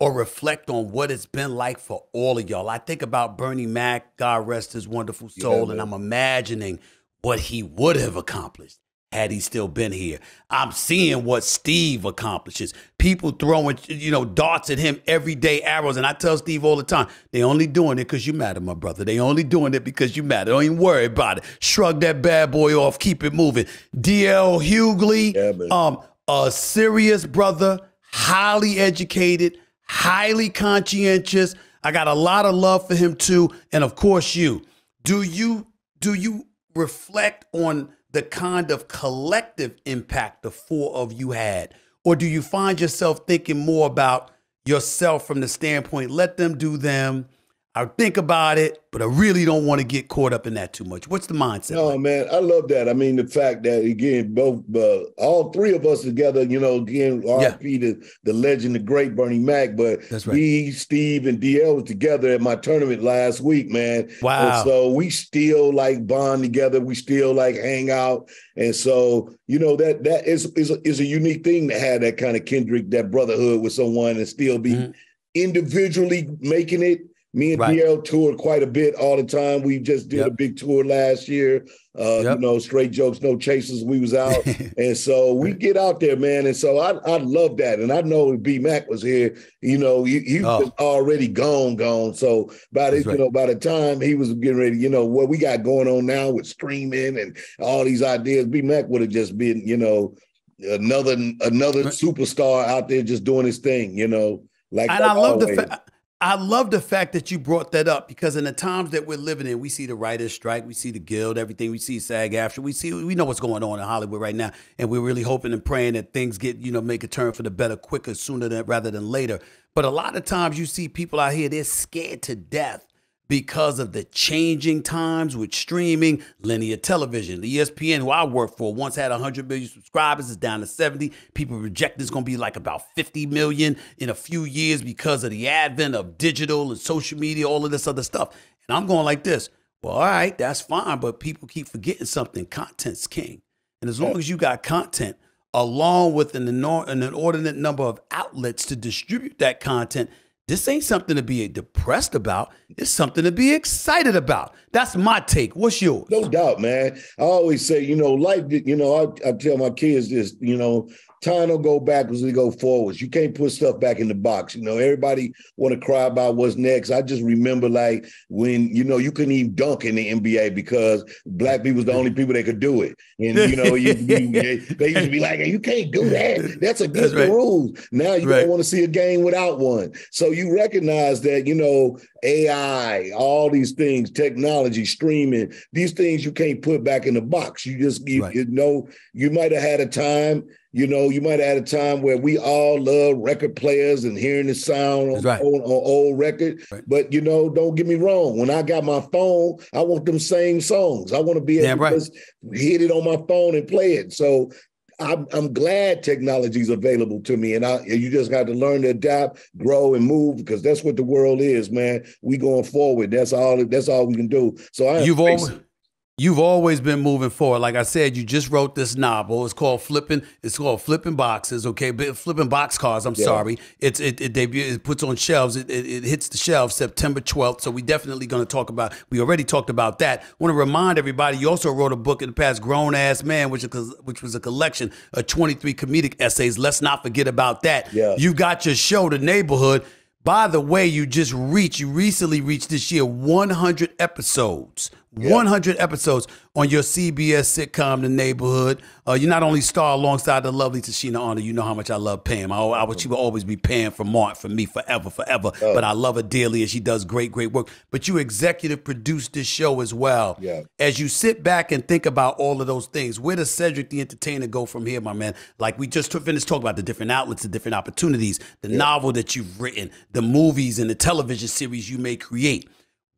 or reflect on what it's been like for all of y'all? I think about Bernie Mac, God rest his wonderful soul, yeah, and I'm imagining what he would have accomplished had he still been here. I'm seeing what Steve accomplishes. People throwing, you know, darts at him every day, arrows. And I tell Steve all the time, they only doing it because you matter, my brother. They only doing it because you matter. Don't even worry about it. Shrug that bad boy off. Keep it moving. DL Hughley, yeah, um, a serious brother, highly educated, highly conscientious. I got a lot of love for him too, and of course you. Do you do you reflect on the kind of collective impact the four of you had, or do you find yourself thinking more about yourself from the standpoint let them do them I think about it, but I really don't want to get caught up in that too much. What's the mindset? No, like? man, I love that. I mean, the fact that again, both uh, all three of us together, you know, again, RP yeah. the, the legend, the great Bernie Mac, but That's right. me, Steve, and DL was together at my tournament last week, man. Wow. And so we still like bond together. We still like hang out. And so, you know, that that is is a, is a unique thing to have that kind of kindred, that brotherhood with someone and still be mm-hmm. individually making it me and right. DL toured quite a bit all the time. We just did yep. a big tour last year. Uh, yep. You know, straight jokes, no chases. We was out, and so we get out there, man. And so I, I love that. And I know B Mac was here, you know, he, he oh. was already gone, gone. So by the, right. you know, by the time he was getting ready, you know, what we got going on now with streaming and all these ideas, B Mac would have just been, you know, another another superstar out there just doing his thing, you know. Like and I love always. the fact I love the fact that you brought that up because in the times that we're living in, we see the writers' strike, we see the guild, everything. We see SAG-AFTRA, we see we know what's going on in Hollywood right now, and we're really hoping and praying that things get you know make a turn for the better quicker, sooner than rather than later. But a lot of times you see people out here they're scared to death because of the changing times with streaming, linear television. The ESPN, who I work for, once had 100 million subscribers, is down to 70. People project it's going to be like about 50 million in a few years because of the advent of digital and social media, all of this other stuff. And I'm going like this. Well, all right, that's fine, but people keep forgetting something. Content's king. And as long as you got content, along with an, an inordinate number of outlets to distribute that content, this ain't something to be depressed about. It's something to be excited about. That's my take. What's yours? No doubt, man. I always say, you know, life, you know, I, I tell my kids this, you know, time don't go backwards, we go forwards. You can't put stuff back in the box. You know, everybody want to cry about what's next. I just remember like when, you know, you couldn't even dunk in the NBA because black people was the only people that could do it. And, you know, you, you, they used to be like, hey, you can't do that. That's against right. the rules. Now you right. don't want to see a game without one. So you recognize that, you know, AI, all these things, technology, streaming, these things you can't put back in the box. You just, you, right. you know, you might have had a time you know, you might have had a time where we all love record players and hearing the sound on, right. on, on old record. Right. But you know, don't get me wrong. When I got my phone, I want them same songs. I want to be able right. to hit it on my phone and play it. So I'm, I'm glad technology is available to me, and I you just got to learn to adapt, grow, and move because that's what the world is, man. We going forward. That's all. That's all we can do. So I you've always You've always been moving forward. Like I said, you just wrote this novel. It's called Flipping. It's called Flipping Boxes. Okay, flipping box cars. I'm yeah. sorry. It's it it debut. It puts on shelves. It, it, it hits the shelves September 12th. So we definitely going to talk about. We already talked about that. Want to remind everybody. You also wrote a book in the past, Grown Ass Man, which is which was a collection of 23 comedic essays. Let's not forget about that. Yeah. You got your show, The Neighborhood. By the way, you just reached. You recently reached this year 100 episodes. 100 episodes on your CBS sitcom, The Neighborhood. Uh, you not only star alongside the lovely Tichina Arnold, you know how much I love Pam. I, I would, she will always be Pam for Mark, for me, forever, forever. Oh. But I love her dearly and she does great, great work. But you executive produce this show as well. Yeah. As you sit back and think about all of those things, where does Cedric the Entertainer go from here, my man? Like we just finished talking about the different outlets, the different opportunities, the yeah. novel that you've written, the movies and the television series you may create.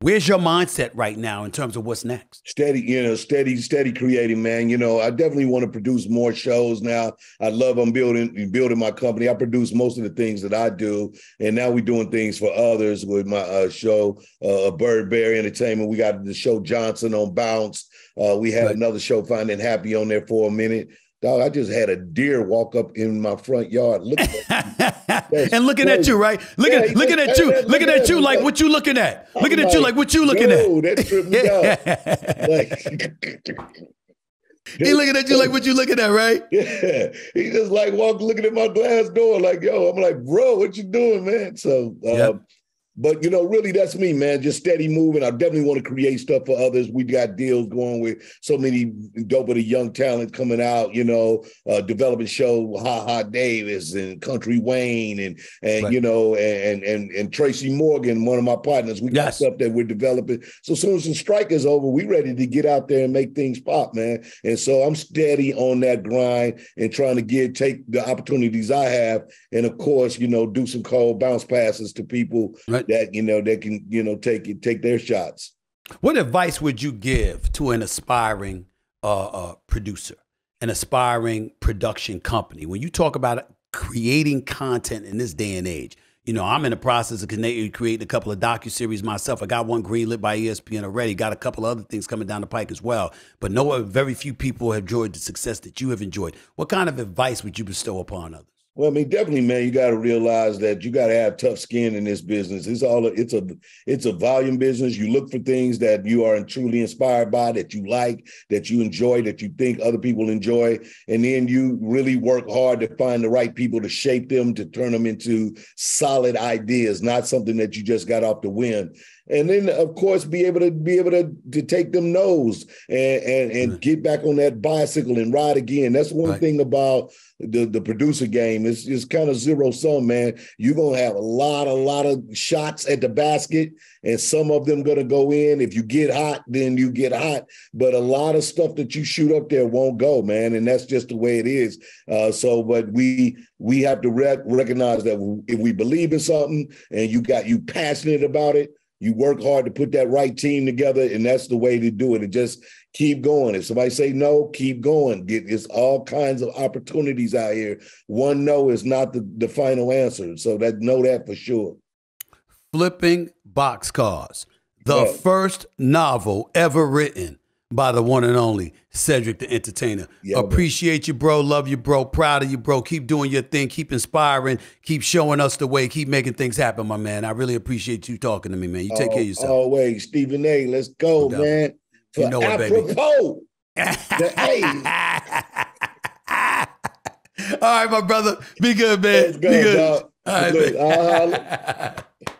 Where's your mindset right now in terms of what's next? Steady, you know, steady, steady creating, man. You know, I definitely want to produce more shows now. I love I'm building building my company. I produce most of the things that I do, and now we're doing things for others with my uh, show, uh, Birdberry Entertainment. We got the show Johnson on Bounce. Uh, we had right. another show, Finding Happy, on there for a minute. Dog, I just had a deer walk up in my front yard looking and looking at you, right? Looking, yeah, looking at you, looking at you like what you looking at? Looking at you like what you looking at? that tripped me out. like, he looking at you like what you looking at, right? Yeah. He just like walk looking at my glass door, like, yo, I'm like, bro, what you doing, man? So um, yep. But you know, really, that's me, man. Just steady moving. I definitely want to create stuff for others. We got deals going with so many dope of the young talent coming out. You know, uh, developing show, Ha Ha Davis and Country Wayne, and and right. you know, and and and Tracy Morgan, one of my partners. We got yes. stuff that we're developing. So as soon as the strike is over, we ready to get out there and make things pop, man. And so I'm steady on that grind and trying to get take the opportunities I have, and of course, you know, do some cold bounce passes to people. Right that you know they can you know take take their shots. What advice would you give to an aspiring uh, uh, producer, an aspiring production company? When you talk about creating content in this day and age, you know, I'm in the process of creating a couple of docu series myself. I got one greenlit by ESPN already. Got a couple other things coming down the pike as well. But no, very few people have enjoyed the success that you have enjoyed. What kind of advice would you bestow upon others? Well, I mean, definitely, man, you got to realize that you got to have tough skin in this business. It's all it's a it's a volume business. You look for things that you are truly inspired by, that you like, that you enjoy, that you think other people enjoy, and then you really work hard to find the right people to shape them to turn them into solid ideas, not something that you just got off the wind. And then of course be able to be able to, to take them nose and and, and mm. get back on that bicycle and ride again. That's one right. thing about the the producer game. It's it's kind of zero sum, man. You're gonna have a lot, a lot of shots at the basket, and some of them gonna go in. If you get hot, then you get hot. But a lot of stuff that you shoot up there won't go, man, and that's just the way it is. Uh, so, but we we have to rec- recognize that if we believe in something and you got you passionate about it you work hard to put that right team together, and that's the way to do it. And just keep going. If somebody say no, keep going. Get it's all kinds of opportunities out here. One no is not the, the final answer. So that know that for sure. Flipping boxcars, the yeah. first novel ever written by the one and only Cedric the Entertainer. Yeah, Appreciate man. you, bro. Love you, bro. Proud of you, bro. Keep doing your thing. Keep inspiring. Keep showing us the way. Keep making things happen, my man. I really appreciate you talking to me, man. You take care of yourself. Always. Stephen A. Let's go, no man. For you know baby. the All right, my brother. Be good, man. Go, Be good. Dog. All right, Look, uh,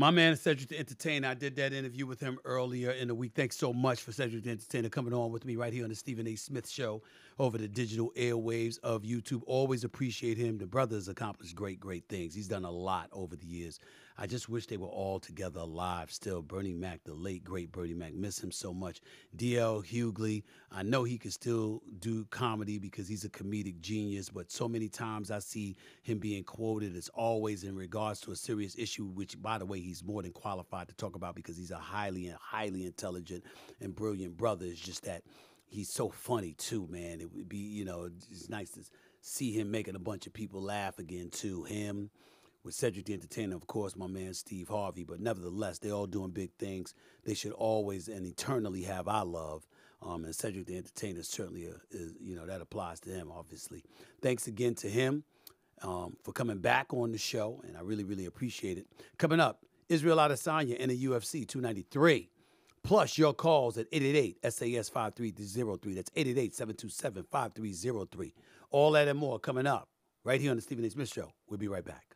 My man Cedric the Entertainer. I did that interview with him earlier in the week. Thanks so much for Cedric the Entertainer coming on with me right here on the Stephen A. Smith Show over the digital airwaves of YouTube. Always appreciate him. The brother has accomplished great, great things. He's done a lot over the years. I just wish they were all together alive still. Bernie Mac, the late, great Bernie Mac, miss him so much. DL Hughley, I know he can still do comedy because he's a comedic genius, but so many times I see him being quoted as always in regards to a serious issue, which, by the way, he's more than qualified to talk about because he's a highly highly intelligent and brilliant brother. It's just that he's so funny too, man. It would be, you know, it's nice to see him making a bunch of people laugh again too. Him, with Cedric the Entertainer, of course, my man Steve Harvey. But nevertheless, they're all doing big things. They should always and eternally have our love. Um, and Cedric the Entertainer certainly, uh, is, you know, that applies to him, obviously. Thanks again to him um, for coming back on the show, and I really, really appreciate it. Coming up, Israel Adesanya in the UFC 293. Plus your calls at 888 SAS 5303. That's 888 727 5303. All that and more coming up right here on the Stephen A. Smith Show. We'll be right back.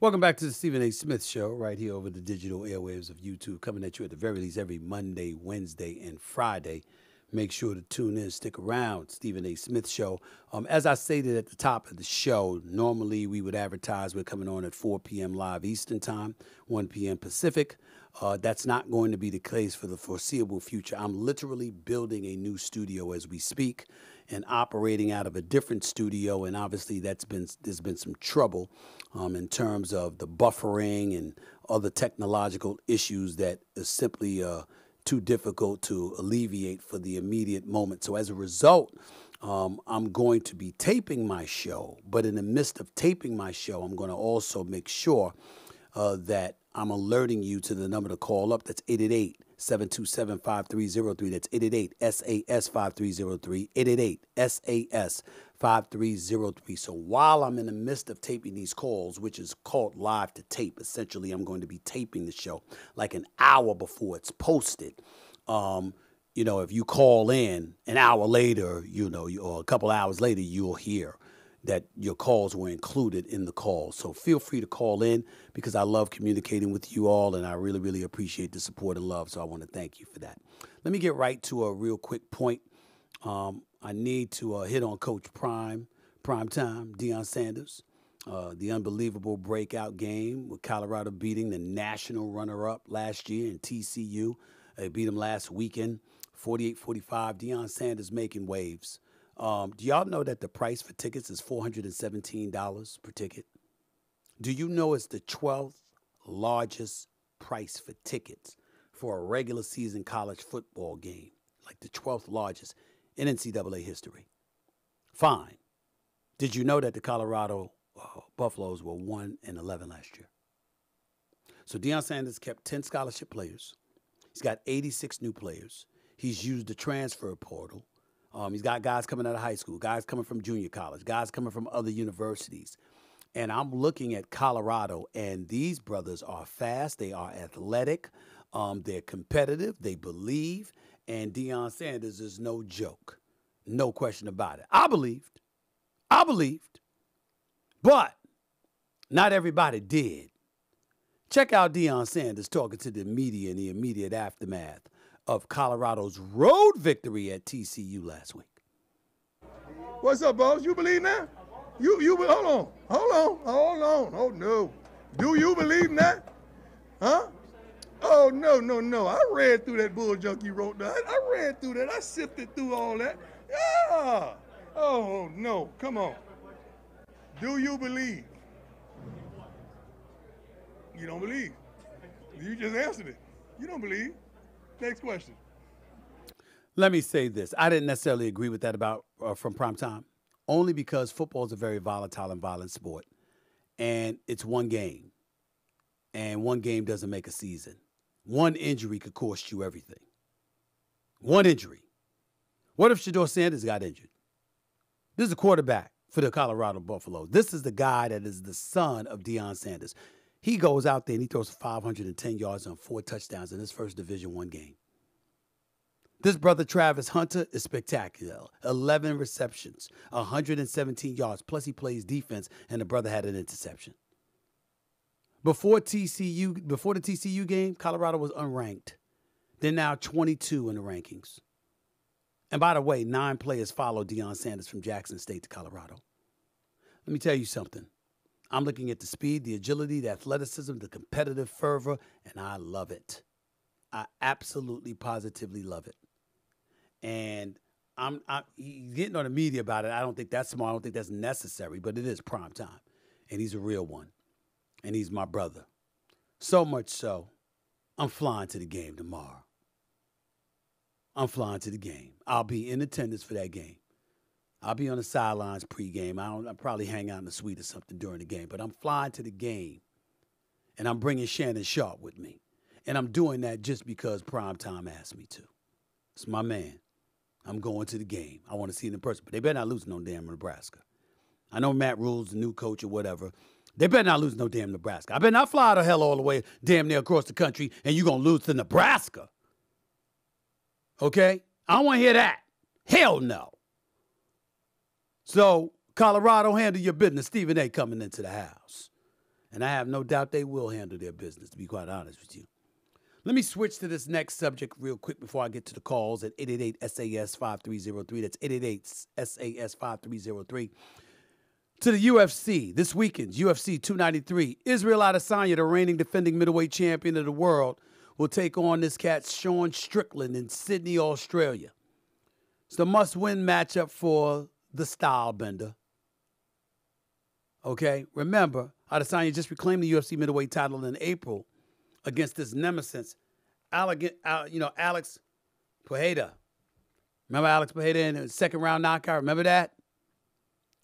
Welcome back to the Stephen A. Smith Show, right here over the digital airwaves of YouTube, coming at you at the very least every Monday, Wednesday, and Friday. Make sure to tune in, stick around. Stephen A. Smith Show. Um, as I stated at the top of the show, normally we would advertise we're coming on at 4 p.m. live Eastern Time, 1 p.m. Pacific. Uh, that's not going to be the case for the foreseeable future. I'm literally building a new studio as we speak and operating out of a different studio. And obviously, that's been there's been some trouble um, in terms of the buffering and other technological issues that is simply uh, too difficult to alleviate for the immediate moment. So as a result. Um, I'm going to be taping my show, but in the midst of taping my show, I'm going to also make sure uh, that I'm alerting you to the number to call up. That's 888 727 5303. That's 888 SAS 5303. 888 SAS 5303. So while I'm in the midst of taping these calls, which is called live to tape, essentially, I'm going to be taping the show like an hour before it's posted. Um, you know, if you call in an hour later, you know, or a couple hours later, you'll hear that your calls were included in the call. So feel free to call in because I love communicating with you all and I really, really appreciate the support and love. So I want to thank you for that. Let me get right to a real quick point. Um, I need to uh, hit on Coach Prime, Prime Time, Deion Sanders. Uh, the unbelievable breakout game with Colorado beating the national runner up last year in TCU. They beat them last weekend, 48 45. Deion Sanders making waves. Um, do y'all know that the price for tickets is $417 per ticket? Do you know it's the 12th largest price for tickets for a regular season college football game? Like the 12th largest in NCAA history. Fine. Did you know that the Colorado uh, Buffaloes were 1 and 11 last year? So Deion Sanders kept 10 scholarship players. He's got 86 new players. He's used the transfer portal. Um, he's got guys coming out of high school, guys coming from junior college, guys coming from other universities. And I'm looking at Colorado, and these brothers are fast, they are athletic, um, they're competitive, they believe, and Deion Sanders is no joke. No question about it. I believed. I believed. But not everybody did. Check out Deion Sanders talking to the media in the immediate aftermath of Colorado's road victory at TCU last week. What's up, boss? You believe that? You you hold on, hold on, hold on. Oh no. Do you believe that? Huh? Oh no, no, no. I read through that bull junk you wrote down. I read through that. I sifted through all that. Yeah. Oh no. Come on. Do you believe? You don't believe. You just answered it. You don't believe. Next question. Let me say this. I didn't necessarily agree with that about uh, from prime time, only because football is a very volatile and violent sport, and it's one game, and one game doesn't make a season. One injury could cost you everything. One injury. What if Shedeur Sanders got injured? This is a quarterback for the Colorado Buffalo. This is the guy that is the son of Deion Sanders. He goes out there and he throws 510 yards on four touchdowns in his first Division One game. This brother Travis Hunter is spectacular. 11 receptions, 117 yards, plus he plays defense, and the brother had an interception. Before TCU, before the TCU game, Colorado was unranked. They're now 22 in the rankings. And by the way, nine players followed Deion Sanders from Jackson State to Colorado. Let me tell you something. I'm looking at the speed, the agility, the athleticism, the competitive fervor, and I love it. I absolutely, positively love it. And I'm, I'm getting on the media about it. I don't think that's smart. I don't think that's necessary, but it is prime time. And he's a real one. And he's my brother. So much so, I'm flying to the game tomorrow. I'm flying to the game. I'll be in attendance for that game. I'll be on the sidelines pregame. I don't, I'll probably hang out in the suite or something during the game, but I'm flying to the game and I'm bringing Shannon Sharpe with me. And I'm doing that just because Primetime asked me to. It's my man. I'm going to the game. I want to see it in person, but they better not lose no damn Nebraska. I know Matt Rhule's the new coach or whatever. They better not lose no damn Nebraska. I better not fly the hell all the way damn near across the country and you're going to lose to Nebraska. Okay? I don't want to hear that. Hell no. So, Colorado, handle your business. Stephen A. coming into the house. And I have no doubt they will handle their business, to be quite honest with you. Let me switch to this next subject real quick before I get to the calls at 888 SAS 5303. That's 888 SAS 5303. To the UFC, this weekend's UFC 293, Israel Adesanya, the reigning defending middleweight champion of the world, will take on this cat, Sean Strickland, in Sydney, Australia. It's the must win matchup for the style bender. Okay, remember, Adesanya just reclaimed the UFC middleweight title in April against his nemesis, Alec, you know, Alex Pereira. Remember Alex Pereira in the second round knockout? Remember that?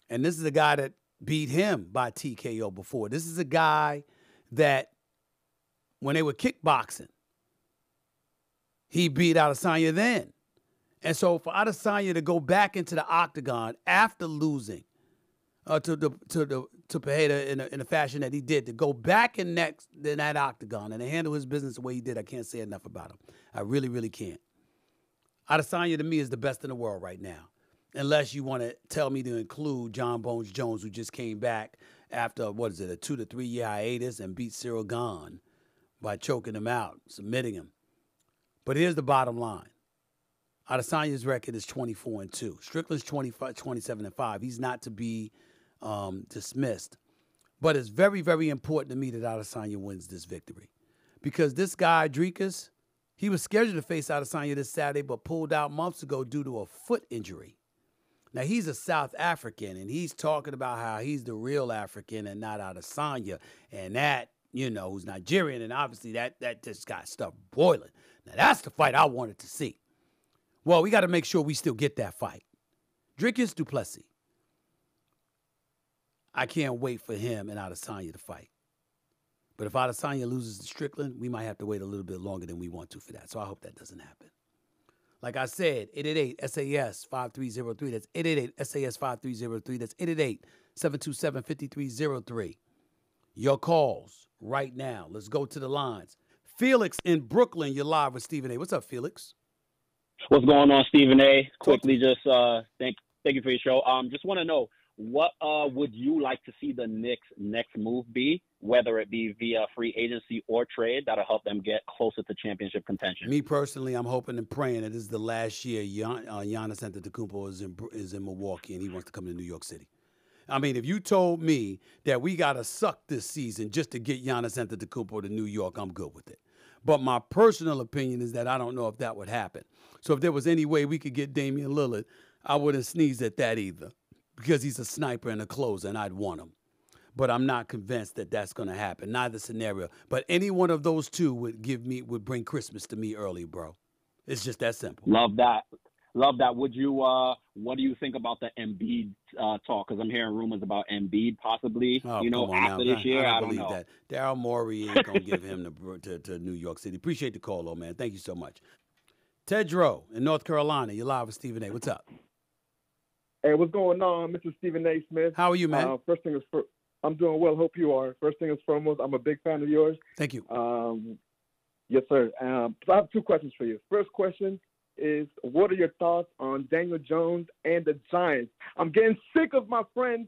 And this is a guy that beat him by TKO before. This is a guy that, when they were kickboxing, he beat Adesanya then. And so for Adesanya to go back into the octagon after losing uh, to the to the to Pereira in a, in a fashion that he did, to go back in next in that octagon and to handle his business the way he did, I can't say enough about him. I really, really can't. Adesanya to me is the best in the world right now, unless you want to tell me to include Jon Bones Jones, who just came back after what is it, a two to three year hiatus and beat Cyril Gane by choking him out, submitting him. But here's the bottom line. Adesanya's record is 24 and 2. Strickland's 25, 27 and 5. He's not to be um, dismissed. But it's very, very important to me that Adesanya wins this victory. Because this guy, Dricus, he was scheduled to face Adesanya this Saturday, but pulled out months ago due to a foot injury. Now, he's a South African, and he's talking about how he's the real African and not Adesanya. And that, you know, who's Nigerian, and obviously that, that just got stuff boiling. Now, that's the fight I wanted to see. Well, we got to make sure we still get that fight. Dricus Du Plessis. I can't wait for him and Adesanya to fight. But if Adesanya loses to Strickland, we might have to wait a little bit longer than we want to for that. So I hope that doesn't happen. Like I said, 888 SAS 5303. That's 888 SAS 5303. That's 888 727 5303. Your calls right now. Let's go to the lines. Felix in Brooklyn, you're live with Stephen A. What's up, Felix? What's going on, Stephen A? Quickly, just uh, thank thank you for your show. Um, just want to know what uh, would you like to see the Knicks' next move be, whether it be via free agency or trade, that'll help them get closer to championship contention? Me personally, I'm hoping and praying that this is the last year Gian, uh, Giannis Antetokounmpo is in is in Milwaukee and he wants to come to New York City. I mean, if you told me that we got to suck this season just to get Giannis Antetokounmpo to New York, I'm good with it. But my personal opinion is that I don't know if that would happen. So if there was any way we could get Damian Lillard, I wouldn't sneeze at that either because he's a sniper and a closer, and I'd want him. But I'm not convinced that that's going to happen. Neither scenario. But any one of those two would give me would bring Christmas to me early, bro. It's just that simple. Love that. Love that. Would you? uh What do you think about the Embiid uh, talk? Because I'm hearing rumors about Embiid possibly. Oh, you know, after now. this year, I, I, don't don't believe know. that. Daryl Morey ain't gonna give him to, to to New York City. Appreciate the call, though, man. Thank you so much. Tedro in North Carolina. You're live with Stephen A. What's up? Hey, what's going on, Mr. Stephen A. Smith? How are you, man? Uh, first thing is, for, I'm doing well. Hope you are. First thing is foremost, I'm a big fan of yours. Thank you. Um, yes, sir. Um, so I have two questions for you. First question is, what are your thoughts on Daniel Jones and the Giants? I'm getting sick of my friends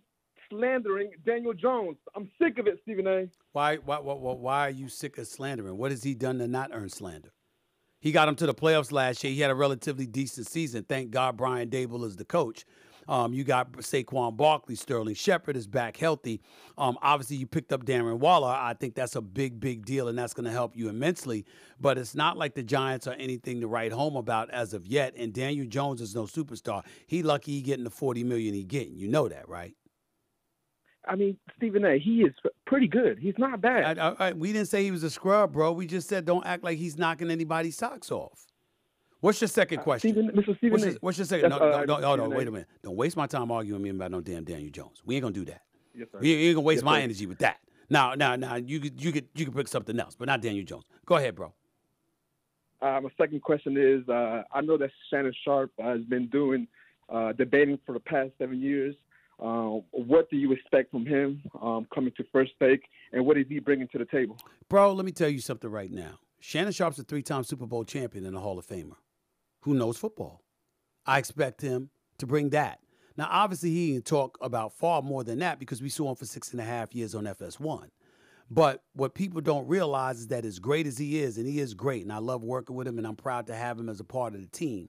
slandering Daniel Jones. I'm sick of it, Stephen A. Why, why, why, why are you sick of slandering? What has he done to not earn slander? He got him to the playoffs last year. He had a relatively decent season. Thank God Brian Daboll is the coach. Um, you got Saquon Barkley, Sterling Shepard is back healthy. Um, obviously, you picked up Darren Waller. I think that's a big, big deal, and that's going to help you immensely. But it's not like the Giants are anything to write home about as of yet. And Daniel Jones is no superstar. He lucky he getting the forty million he getting. You know that, right? I mean, Stephen A. He is pretty good. He's not bad. I, I, I, we didn't say he was a scrub, bro. We just said don't act like he's knocking anybody's socks off. What's your second question? Stephen, Mr. Stephen What's your, what's your second? No, no, uh, no, on, Stephen A. wait a minute. Don't waste my time arguing with me about no damn Daniel Jones. We ain't gonna do that. Yes, sir. We ain't gonna waste Yes, my sir. energy with that. Now, now, now, you could, you could, you could pick something else, but not Daniel Jones. Go ahead, bro. Uh, my second question is uh, I know that Shannon Sharpe has been doing uh, debating for the past seven years. Uh, what do you expect from him um, coming to first take, and what is he bringing to the table? Bro, let me tell you something right now. Shannon Sharpe's a three-time Super Bowl champion and a Hall of Famer who knows football. I expect him to bring that. Now, obviously, he can talk about far more than that because we saw him for six and a half years on FS1. But what people don't realize is that as great as he is, and he is great, and I love working with him, and I'm proud to have him as a part of the team.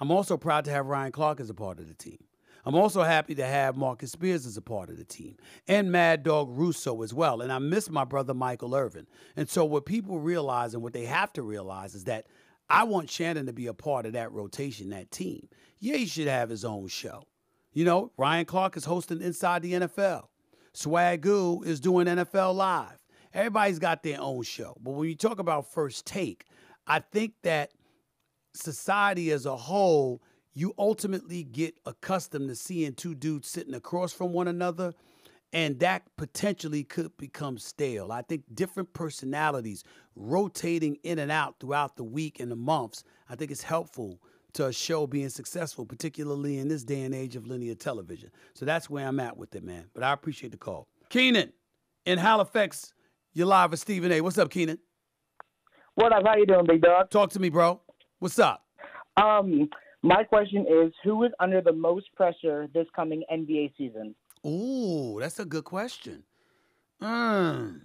I'm also proud to have Ryan Clark as a part of the team. I'm also happy to have Marcus Spears as a part of the team and Mad Dog Russo as well. And I miss my brother Michael Irvin. And so, what people realize and what they have to realize is that I want Shannon to be a part of that rotation, that team. Yeah, he should have his own show. You know, Ryan Clark is hosting Inside the NFL. Swagu is doing NFL Live. Everybody's got their own show. But when you talk about first take, I think that society as a whole, you ultimately get accustomed to seeing two dudes sitting across from one another, and that potentially could become stale. I think different personalities rotating in and out throughout the week and the months, I think it's helpful to a show being successful, particularly in this day and age of linear television. So that's where I'm at with it, man. But I appreciate the call. Keenan in Halifax, you're live with Stephen A. What's up, Keenan? What up? How you doing, big dog? Talk to me, bro. What's up? Um, my question is, who is under the most pressure this coming NBA season? Ooh, that's a good question. Mm.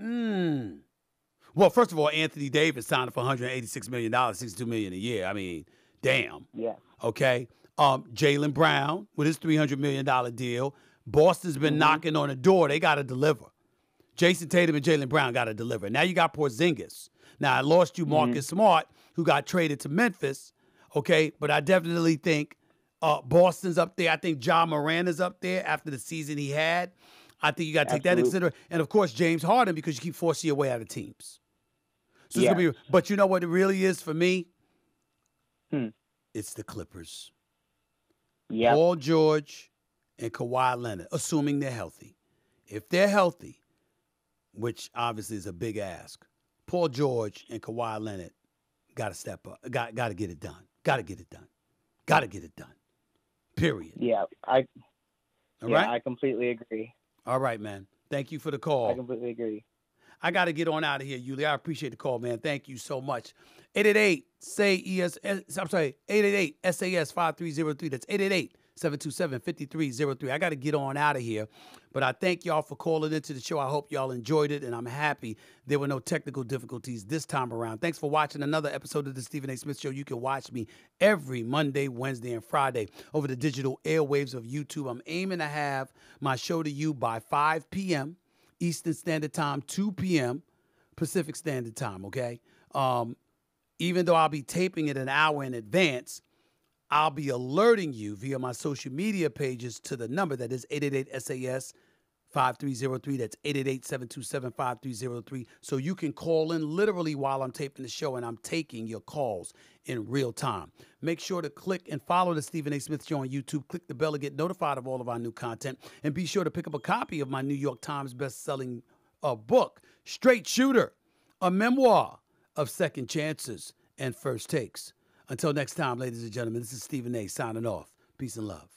Mm. Well, first of all, Anthony Davis signed for 186 million dollars, 62 million a year. I mean, damn. Yeah. Okay. Um, Jaylen Brown with his 300 million dollar deal. Boston's been knocking on the door. They got to deliver. Jayson Tatum and Jaylen Brown got to deliver. Now you got Porzingis. Now I lost you, Marcus Smart, who got traded to Memphis. Okay, but I definitely think uh, Boston's up there. I think Ja Morant is up there after the season he had. I think you got to take that into consideration. And of course, James Harden because you keep forcing your way out of teams. So it's gonna be. But you know what it really is for me? Hmm. It's the Clippers. Yep. Paul George and Kawhi Leonard, assuming they're healthy. If they're healthy, which obviously is a big ask, Paul George and Kawhi Leonard got to step up. Got got to get it done. Got to get it done. Got to get it done. Period. Yeah, I. All yeah, right. I completely agree. All right, man. Thank you for the call. I completely agree. I got to get on out of here, Yulia. I appreciate the call, man. Thank you so much. 888 say ES, I'm sorry, 888 SAS 5303. That's 888 727 5303. I got to get on out of here, but I thank y'all for calling into the show. I hope y'all enjoyed it, and I'm happy there were no technical difficulties this time around. Thanks for watching another episode of the Stephen A. Smith Show. You can watch me every Monday, Wednesday, and Friday over the digital airwaves of YouTube. I'm aiming to have my show to you by 5 p.m. Eastern Standard Time, 2 p.m. Pacific Standard Time, okay? Um, even though I'll be taping it an hour in advance, I'll be alerting you via my social media pages to the number that is 888 SAS 5303. That's 888 727 5303. So you can call in literally while I'm taping the show and I'm taking your calls in real time. Make sure to click and follow the Stephen A. Smith Show on YouTube. Click the bell to get notified of all of our new content. And be sure to pick up a copy of my New York Times best-selling uh, book, Straight Shooter, a memoir of second chances and first takes. Until next time, ladies and gentlemen, this is Stephen A. signing off. Peace and love.